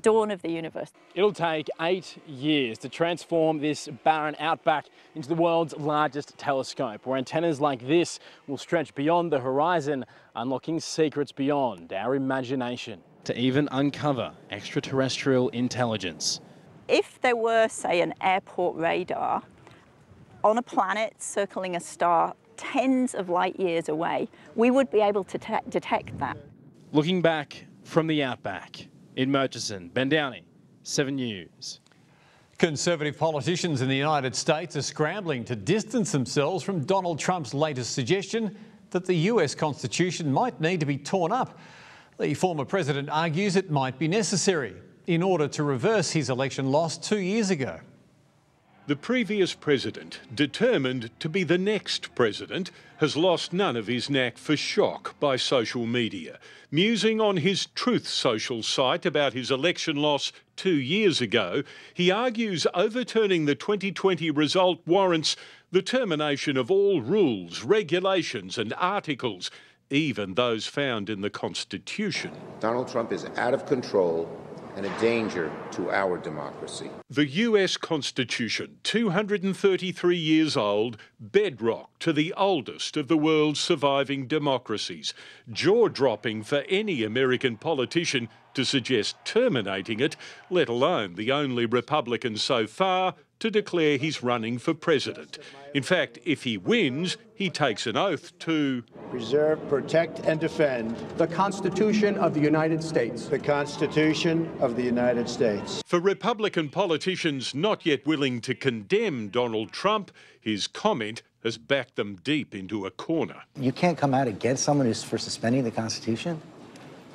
dawn of the universe.
It'll take eight years to transform this barren outback into the world's largest telescope, where antennas like this will stretch beyond the horizon, unlocking secrets beyond our imagination to even uncover extraterrestrial intelligence.
If there were, say, an airport radar on a planet circling a star tens of light years away, we would be able to detect that.
Looking back from the outback in Murchison, Ben Downey, 7 News.
Conservative politicians in the United States are scrambling to distance themselves from Donald Trump's latest suggestion that the US Constitution might need to be torn up. The former president argues it might be necessary in order to reverse his election loss two years ago.
The previous president, determined to be the next president, has lost none of his knack for shock by social media. Musing on his Truth Social site about his election loss two years ago, he argues overturning the 2020 result warrants the termination of all rules, regulations, and articles, even those found in the Constitution.
Donald Trump is out of control and a danger to our democracy.
The US Constitution, 233 years old, bedrock to the oldest of the world's surviving democracies. Jaw dropping for any American politician to suggest terminating it, let alone the only Republican so far to declare he's running for president. In fact, if he wins, he takes an oath to
Preserve, protect, and defend the Constitution of the United States. The Constitution of the United States.
For Republican politicians not yet willing to condemn Donald Trump, his comment has backed them deep into a corner.
You can't come out against someone who's for suspending the Constitution?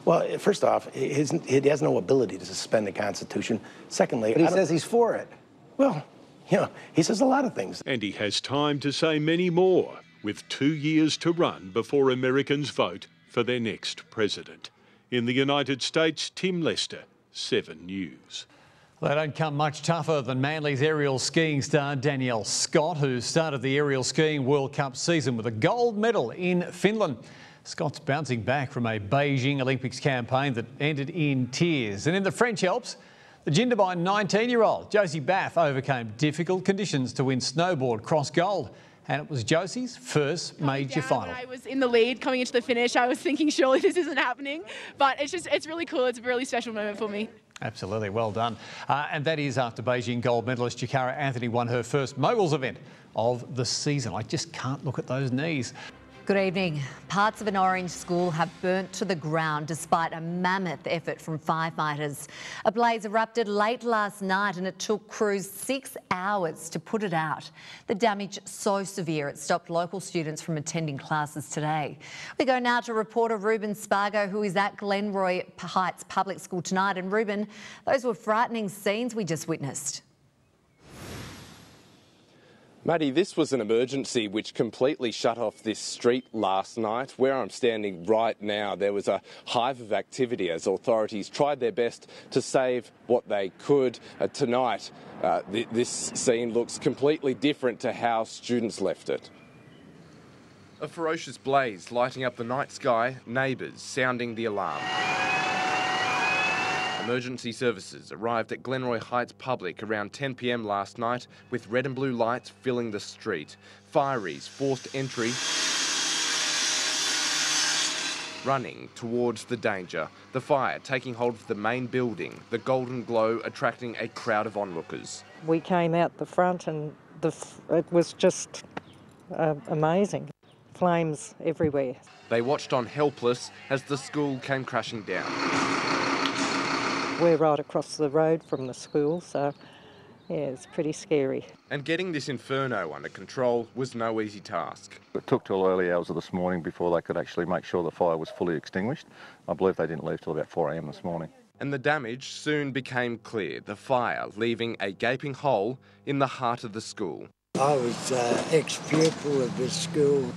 Well, first off, he has no ability to suspend the Constitution. Secondly,
But he
I
says he's for it.
Well, you know, he says a lot of things.
And he has time to say many more, with two years to run before Americans vote for their next president. In the United States, Tim Lester, 7 News.
They don't come much tougher than Manly's aerial skiing star Danielle Scott, who started the aerial skiing World Cup season with a gold medal in Finland. Scott's bouncing back from a Beijing Olympics campaign that ended in tears. And in the French Alps, the Jindabyne 19-year-old Josie Baff overcame difficult conditions to win snowboard cross gold. And it was Josie's first major final.
I was in the lead coming into the finish. I was thinking, surely this isn't happening. But it's just, it's really cool. It's a really special moment for me.
Absolutely, well done. Uh, and that is after Beijing gold medalist Jakara Anthony won her first moguls event of the season. I just can't look at those knees.
Good evening. Parts of an orange school have burnt to the ground despite a mammoth effort from firefighters. A blaze erupted late last night and it took crews six hours to put it out. The damage so severe it stopped local students from attending classes today. We go now to reporter Ruben Spargo, who is at Glenroy Heights Public School tonight. And Ruben, those were frightening scenes we just witnessed.
Maddie, this was an emergency which completely shut off this street last night. Where I'm standing right now, there was a hive of activity as authorities tried their best to save what they could. Uh, tonight, uh, th- this scene looks completely different to how students left it. A ferocious blaze lighting up the night sky, neighbours sounding the alarm. Emergency services arrived at Glenroy Heights Public around 10pm last night with red and blue lights filling the street. Fireys forced entry running towards the danger. The fire taking hold of the main building, the golden glow attracting a crowd of onlookers.
We came out the front and the, it was just uh, amazing. Flames everywhere.
They watched on helpless as the school came crashing down.
We're right across the road from the school, so yeah, it's pretty scary.
And getting this inferno under control was no easy task.
It took till early hours of this morning before they could actually make sure the fire was fully extinguished. I believe they didn't leave till about 4am this morning.
And the damage soon became clear, the fire leaving a gaping hole in the heart of the school.
I was uh, ex-pupil of this school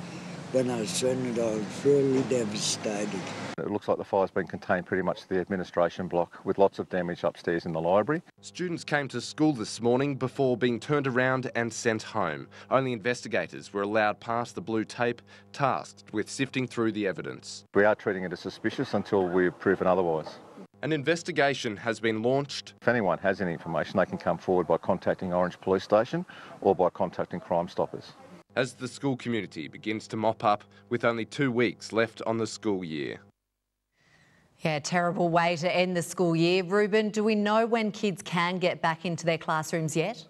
when I was it, I was really devastated.
It looks like the fire's been contained pretty much to the administration block with lots of damage upstairs in the library.
Students came to school this morning before being turned around and sent home. Only investigators were allowed past the blue tape, tasked with sifting through the evidence.
We are treating it as suspicious until we're proven otherwise.
An investigation has been launched.
If anyone has any information, they can come forward by contacting Orange Police Station or by contacting Crime Stoppers
as the school community begins to mop up with only two weeks left on the school year.
Yeah, terrible way to end the school year. Ruben, do we know when kids can get back into their classrooms yet?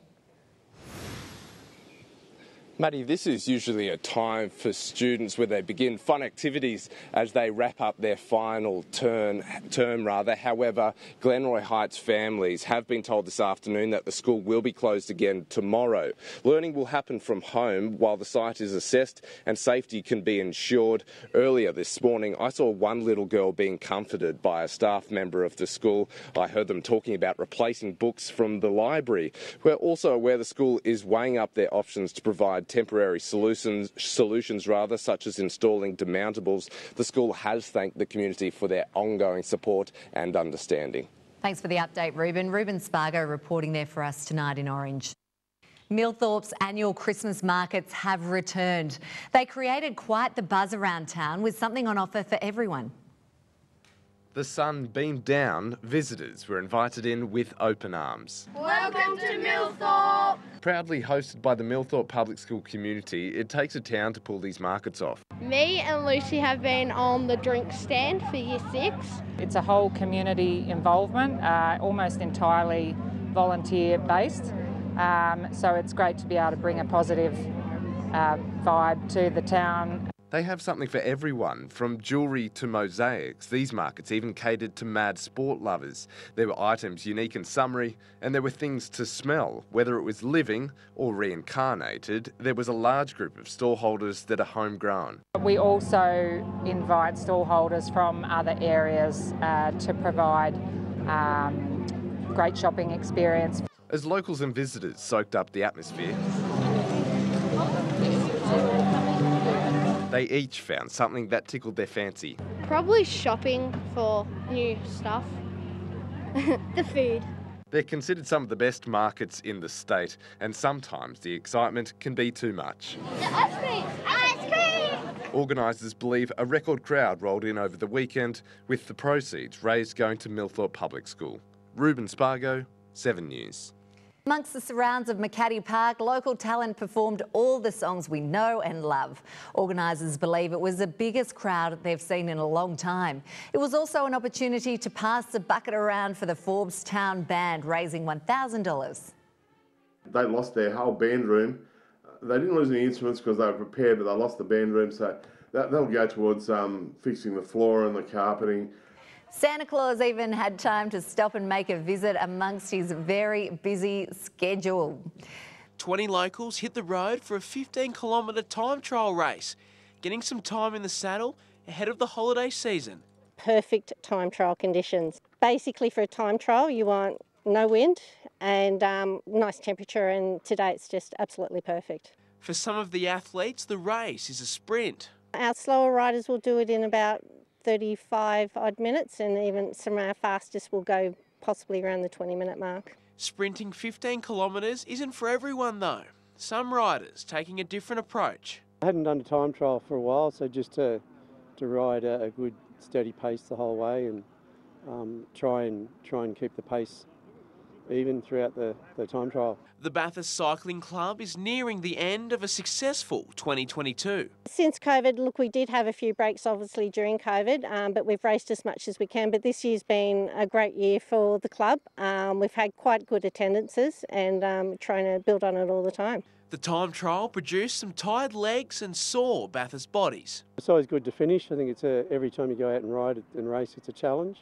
Maddie, this is usually a time for students where they begin fun activities as they wrap up their final term, term rather. However, Glenroy Heights families have been told this afternoon that the school will be closed again tomorrow. Learning will happen from home while the site is assessed and safety can be ensured. Earlier this morning, I saw one little girl being comforted by a staff member of the school. I heard them talking about replacing books from the library. We're also aware the school is weighing up their options to provide temporary solutions, solutions rather, such as installing demountables. The school has thanked the community for their ongoing support and understanding.
Thanks for the update, Ruben. Ruben Spargo reporting there for us tonight in Orange. Millthorpe's annual Christmas markets have returned. They created quite the buzz around town with something on offer for everyone.
The sun beamed down, visitors were invited in with open arms.
Welcome to Millthorpe!
Proudly hosted by the Millthorpe Public School community, it takes a town to pull these markets off.
Me and Lucy have been on the drink stand for year six.
It's a whole community involvement, uh, almost entirely volunteer based. Um, so it's great to be able to bring a positive uh, vibe to the town
they have something for everyone, from jewellery to mosaics. These markets even catered to mad sport lovers. There were items unique and summery, and there were things to smell. Whether it was living or reincarnated, there was a large group of stallholders that are homegrown.
We also invite stallholders from other areas uh, to provide um, great shopping experience.
As locals and visitors soaked up the atmosphere, they each found something that tickled their fancy.
Probably shopping for new stuff. the food.
They're considered some of the best markets in the state, and sometimes the excitement can be too much.
The ice cream! Ice cream!
Organisers believe a record crowd rolled in over the weekend, with the proceeds raised going to Millthorpe Public School. Ruben Spargo, 7 News.
Amongst the surrounds of Makati Park, local talent performed all the songs we know and love. Organisers believe it was the biggest crowd they've seen in a long time. It was also an opportunity to pass the bucket around for the Forbes Town Band, raising $1,000.
They lost their whole band room. They didn't lose any instruments because they were prepared, but they lost the band room, so that, will go towards um, fixing the floor and the carpeting.
Santa Claus even had time to stop and make a visit amongst his very busy schedule.
20 locals hit the road for a 15 kilometre time trial race, getting some time in the saddle ahead of the holiday season.
Perfect time trial conditions. Basically, for a time trial, you want no wind and um, nice temperature, and today it's just absolutely perfect.
For some of the athletes, the race is a sprint.
Our slower riders will do it in about 35 odd minutes, and even some of our fastest will go possibly around the 20 minute mark.
Sprinting 15 kilometres isn't for everyone though. Some riders taking a different approach.
I hadn't done a time trial for a while, so just to, to ride a, a good steady pace the whole way and
um, try and try and keep the pace even throughout the, the time trial.
The Bathurst Cycling Club is nearing the end of a successful 2022.
Since COVID, look, we did have a few breaks obviously during COVID, um, but we've raced as much as we can. But this year's been a great year for the club. Um, we've had quite good attendances and um, trying to build on it all the time.
The time trial produced some tired legs and sore Bathurst bodies.
It's always good to finish. I think it's a, every time you go out and ride and race, it's a challenge,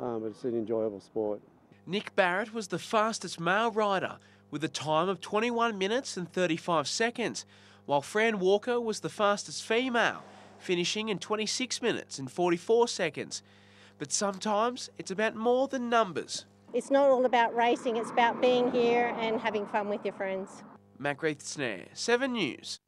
um, but it's an enjoyable sport.
Nick Barrett was the fastest male rider with a time of 21 minutes and 35 seconds, while Fran Walker was the fastest female, finishing in 26 minutes and 44 seconds. But sometimes it's about more than numbers.
It's not all about racing, it's about being here and having fun with your friends.
Mac Reith Snare, 7 News.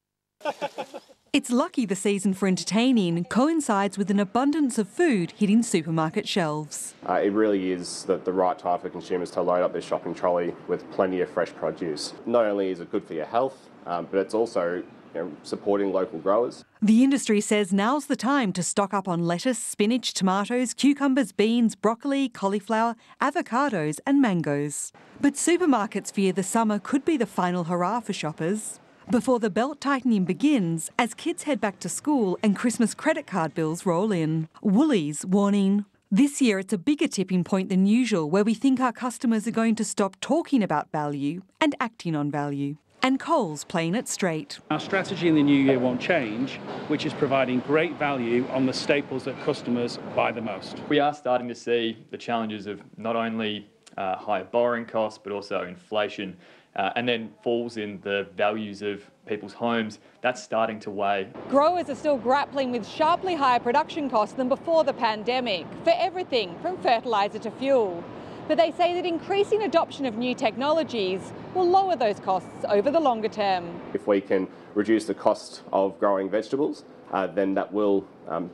It's lucky the season for entertaining coincides with an abundance of food hitting supermarket shelves.
Uh, it really is the, the right time for consumers to load up their shopping trolley with plenty of fresh produce. Not only is it good for your health, um, but it's also you know, supporting local growers.
The industry says now's the time to stock up on lettuce, spinach, tomatoes, cucumbers, beans, broccoli, cauliflower, avocados, and mangoes. But supermarkets fear the summer could be the final hurrah for shoppers. Before the belt tightening begins, as kids head back to school and Christmas credit card bills roll in, Woolies warning. This year it's a bigger tipping point than usual where we think our customers are going to stop talking about value and acting on value. And Coles playing it straight.
Our strategy in the new year won't change, which is providing great value on the staples that customers buy the most.
We are starting to see the challenges of not only uh, higher borrowing costs but also inflation uh, and then falls in the values of people's homes, that's starting to weigh.
Growers are still grappling with sharply higher production costs than before the pandemic for everything from fertiliser to fuel. But they say that increasing adoption of new technologies will lower those costs over the longer term.
If we can reduce the cost of growing vegetables, uh, then that will um,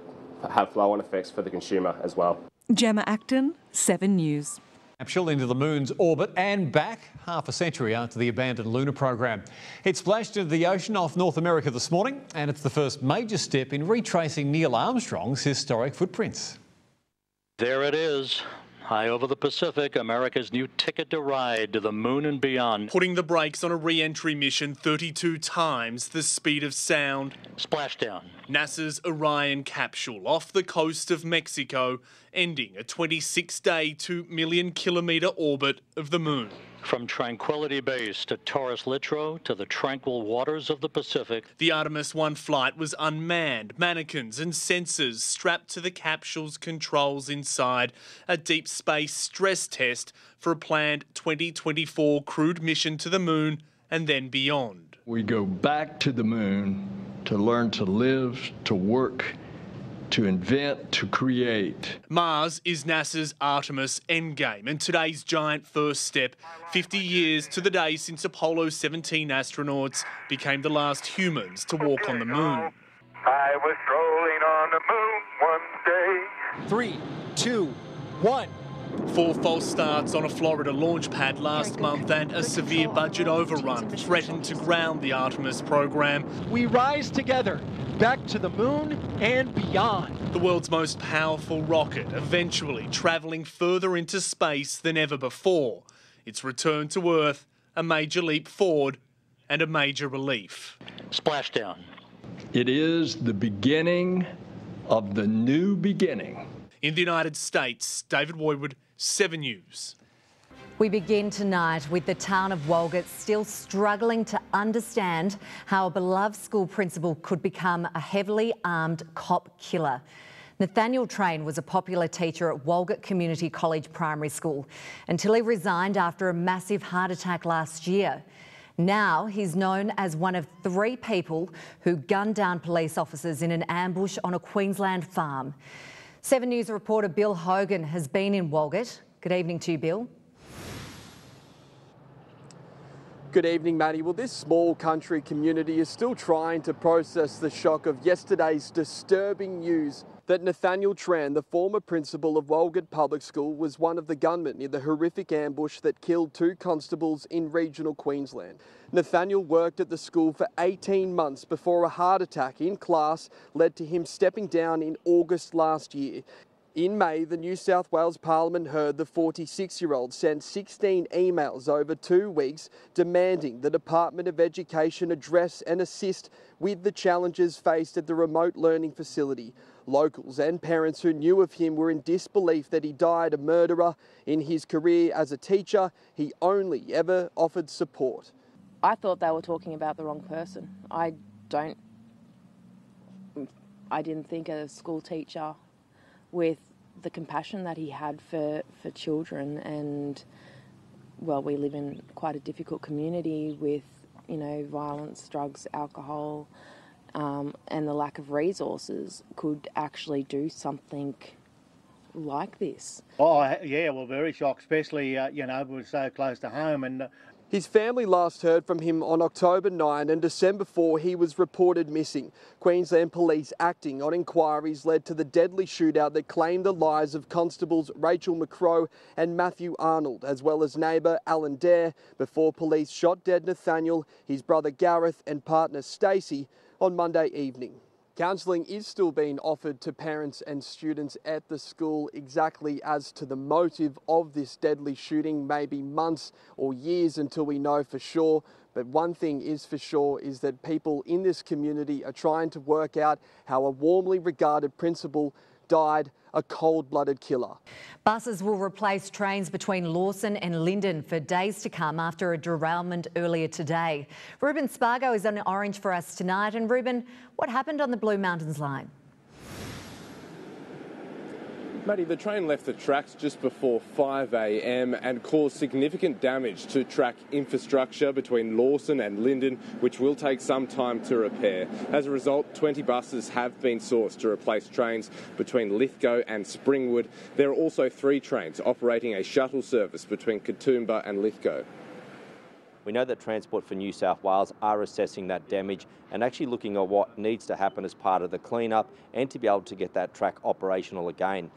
have flow on effects for the consumer as well.
Gemma Acton, 7 News.
Capsule into the moon's orbit and back half a century after the abandoned lunar program. It splashed into the ocean off North America this morning, and it's the first major step in retracing Neil Armstrong's historic footprints.
There it is. High over the Pacific, America's new ticket to ride to the moon and beyond.
Putting the brakes on a re entry mission 32 times the speed of sound.
Splashdown.
NASA's Orion capsule off the coast of Mexico, ending a 26 day, 2 million kilometre orbit of the moon.
From Tranquility Base to Taurus Littrow to the tranquil waters of the Pacific.
The Artemis 1 flight was unmanned, mannequins and sensors strapped to the capsule's controls inside, a deep space stress test for a planned 2024 crewed mission to the moon and then beyond.
We go back to the moon to learn to live, to work, to invent, to create.
Mars is NASA's Artemis endgame and today's giant first step, 50 years to the day since Apollo 17 astronauts became the last humans to walk on the moon.
I was strolling on the moon one day.
Three, two, one. Four false starts on a Florida launch pad last month and a severe budget overrun threatened to ground the Artemis program.
We rise together back to the moon and beyond.
The world's most powerful rocket eventually travelling further into space than ever before. Its return to Earth, a major leap forward and a major relief.
Splashdown.
It is the beginning of the new beginning.
In the United States, David Woodward, 7 News.
We begin tonight with the town of Walgett still struggling to understand how a beloved school principal could become a heavily armed cop killer. Nathaniel Train was a popular teacher at Walgett Community College Primary School until he resigned after a massive heart attack last year. Now he's known as one of three people who gunned down police officers in an ambush on a Queensland farm. 7 News reporter Bill Hogan has been in Walgett. Good evening to you, Bill.
Good evening, Maddie. Well, this small country community is still trying to process the shock of yesterday's disturbing news that Nathaniel Train, the former principal of Walgett Public School, was one of the gunmen in the horrific ambush that killed two constables in regional Queensland. Nathaniel worked at the school for 18 months before a heart attack in class led to him stepping down in August last year. In May, the New South Wales Parliament heard the 46 year old sent 16 emails over two weeks demanding the Department of Education address and assist with the challenges faced at the remote learning facility. Locals and parents who knew of him were in disbelief that he died a murderer. In his career as a teacher, he only ever offered support.
I thought they were talking about the wrong person. I don't, I didn't think a school teacher with the compassion that he had for, for children. And well we live in quite a difficult community with you know violence drugs alcohol um, and the lack of resources could actually do something like this.
Oh yeah well very shocked especially uh, you know we're so close to home and
his family last heard from him on October 9 and December 4 he was reported missing. Queensland police acting on inquiries led to the deadly shootout that claimed the lives of constables Rachel McCrow and Matthew Arnold, as well as neighbour Alan Dare, before police shot dead Nathaniel, his brother Gareth and partner Stacey on Monday evening. Counselling is still being offered to parents and students at the school exactly as to the motive of this deadly shooting, maybe months or years until we know for sure. But one thing is for sure is that people in this community are trying to work out how a warmly regarded principal died a cold blooded killer.
Buses will replace trains between Lawson and Linden for days to come after a derailment earlier today. Ruben Spargo is on Orange for us tonight. And Ruben, what happened on the Blue Mountains line?
Matty, the train left the tracks just before 5am and caused significant damage to track infrastructure between Lawson and Linden, which will take some time to repair. As a result, 20 buses have been sourced to replace trains between Lithgow and Springwood. There are also three trains operating a shuttle service between Katoomba and Lithgow.
We know that Transport for New South Wales are assessing that damage and actually looking at what needs to happen as part of the clean-up and to be able to get that track operational again.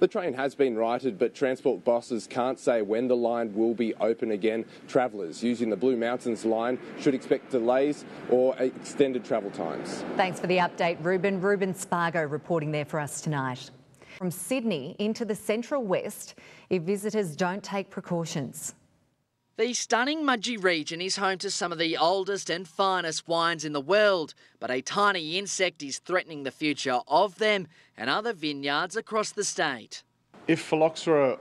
The train has been righted, but transport bosses can't say when the line will be open again. Travellers using the Blue Mountains line should expect delays or extended travel times.
Thanks for the update, Ruben. Ruben Spargo reporting there for us tonight. From Sydney into the central west if visitors don't take precautions.
The stunning Mudgee region is home to some of the oldest and finest wines in the world, but a tiny insect is threatening the future of them and other vineyards across the state.
If phylloxera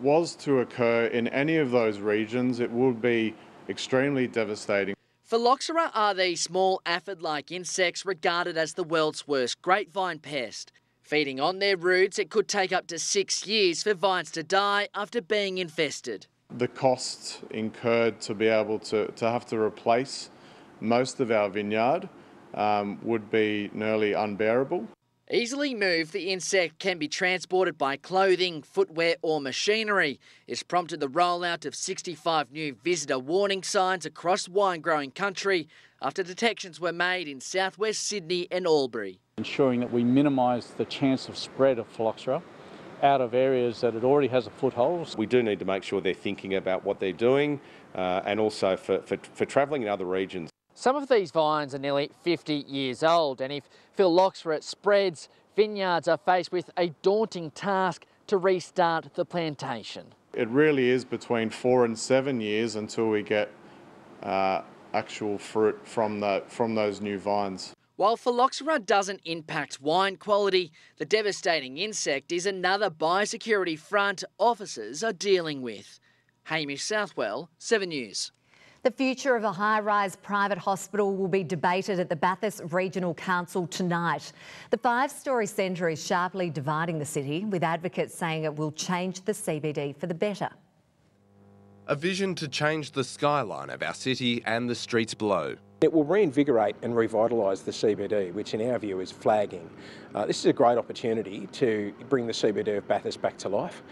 was to occur in any of those regions, it would be extremely devastating.
Phylloxera are these small aphid-like insects regarded as the world's worst grapevine pest. Feeding on their roots, it could take up to six years for vines to die after being infested
the costs incurred to be able to, to have to replace most of our vineyard um, would be nearly unbearable.
Easily moved, the insect can be transported by clothing, footwear, or machinery. It's prompted the rollout of 65 new visitor warning signs across wine growing country after detections were made in southwest Sydney and Albury.
Ensuring that we minimise the chance of spread of phylloxera out of areas that it already has a foothold.
We do need to make sure they're thinking about what they're doing uh, and also for, for, for travelling in other regions.
Some of these vines are nearly 50 years old and if Phil phylloxera spreads, vineyards are faced with a daunting task to restart the plantation.
It really is between four and seven years until we get uh, actual fruit from, the, from those new vines.
While phylloxera doesn't impact wine quality, the devastating insect is another biosecurity front officers are dealing with. Hamish Southwell, 7 News.
The future of a high rise private hospital will be debated at the Bathurst Regional Council tonight. The five story centre is sharply dividing the city, with advocates saying it will change the CBD for the better.
A vision to change the skyline of our city and the streets below.
It will reinvigorate and revitalise the CBD, which in our view is flagging. Uh, this is a great opportunity to bring the CBD of Bathurst back to life.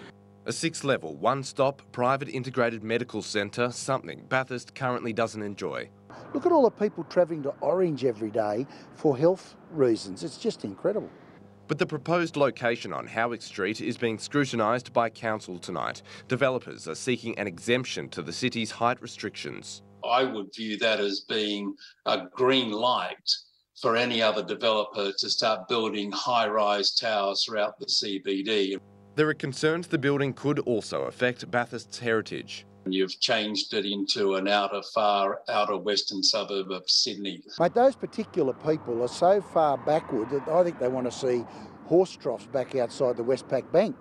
A six level, one stop, private integrated medical centre, something Bathurst currently doesn't enjoy.
Look at all the people travelling to Orange every day for health reasons. It's just incredible.
But the proposed location on Howick Street is being scrutinised by Council tonight. Developers are seeking an exemption to the city's height restrictions.
I would view that as being a green light
for any other developer to start building high rise towers throughout the CBD.
There are concerns the building could also affect Bathurst's heritage.
You've changed it into an outer, far outer western suburb of Sydney.
Mate, those particular people are so far backward that I think they want to see horse troughs back outside the Westpac Bank.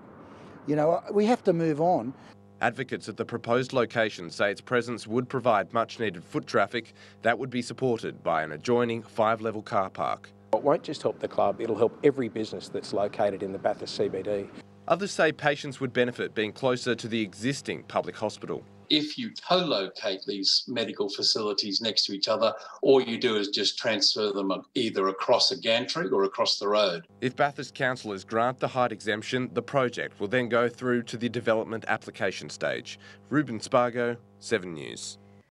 You know, we have to move on.
Advocates at the proposed location say its presence would provide much needed foot traffic that would be supported by an adjoining five level car park.
It won't just help the club, it'll help every business that's located in the Bathurst CBD.
Others say patients would benefit being closer to the existing public hospital.
If you co-locate these medical facilities next to each other, all you do is just transfer them either across a gantry or across the road.
If Bathurst councillors grant the height exemption, the project will then go through to the development application stage. Ruben Spargo, 7 News.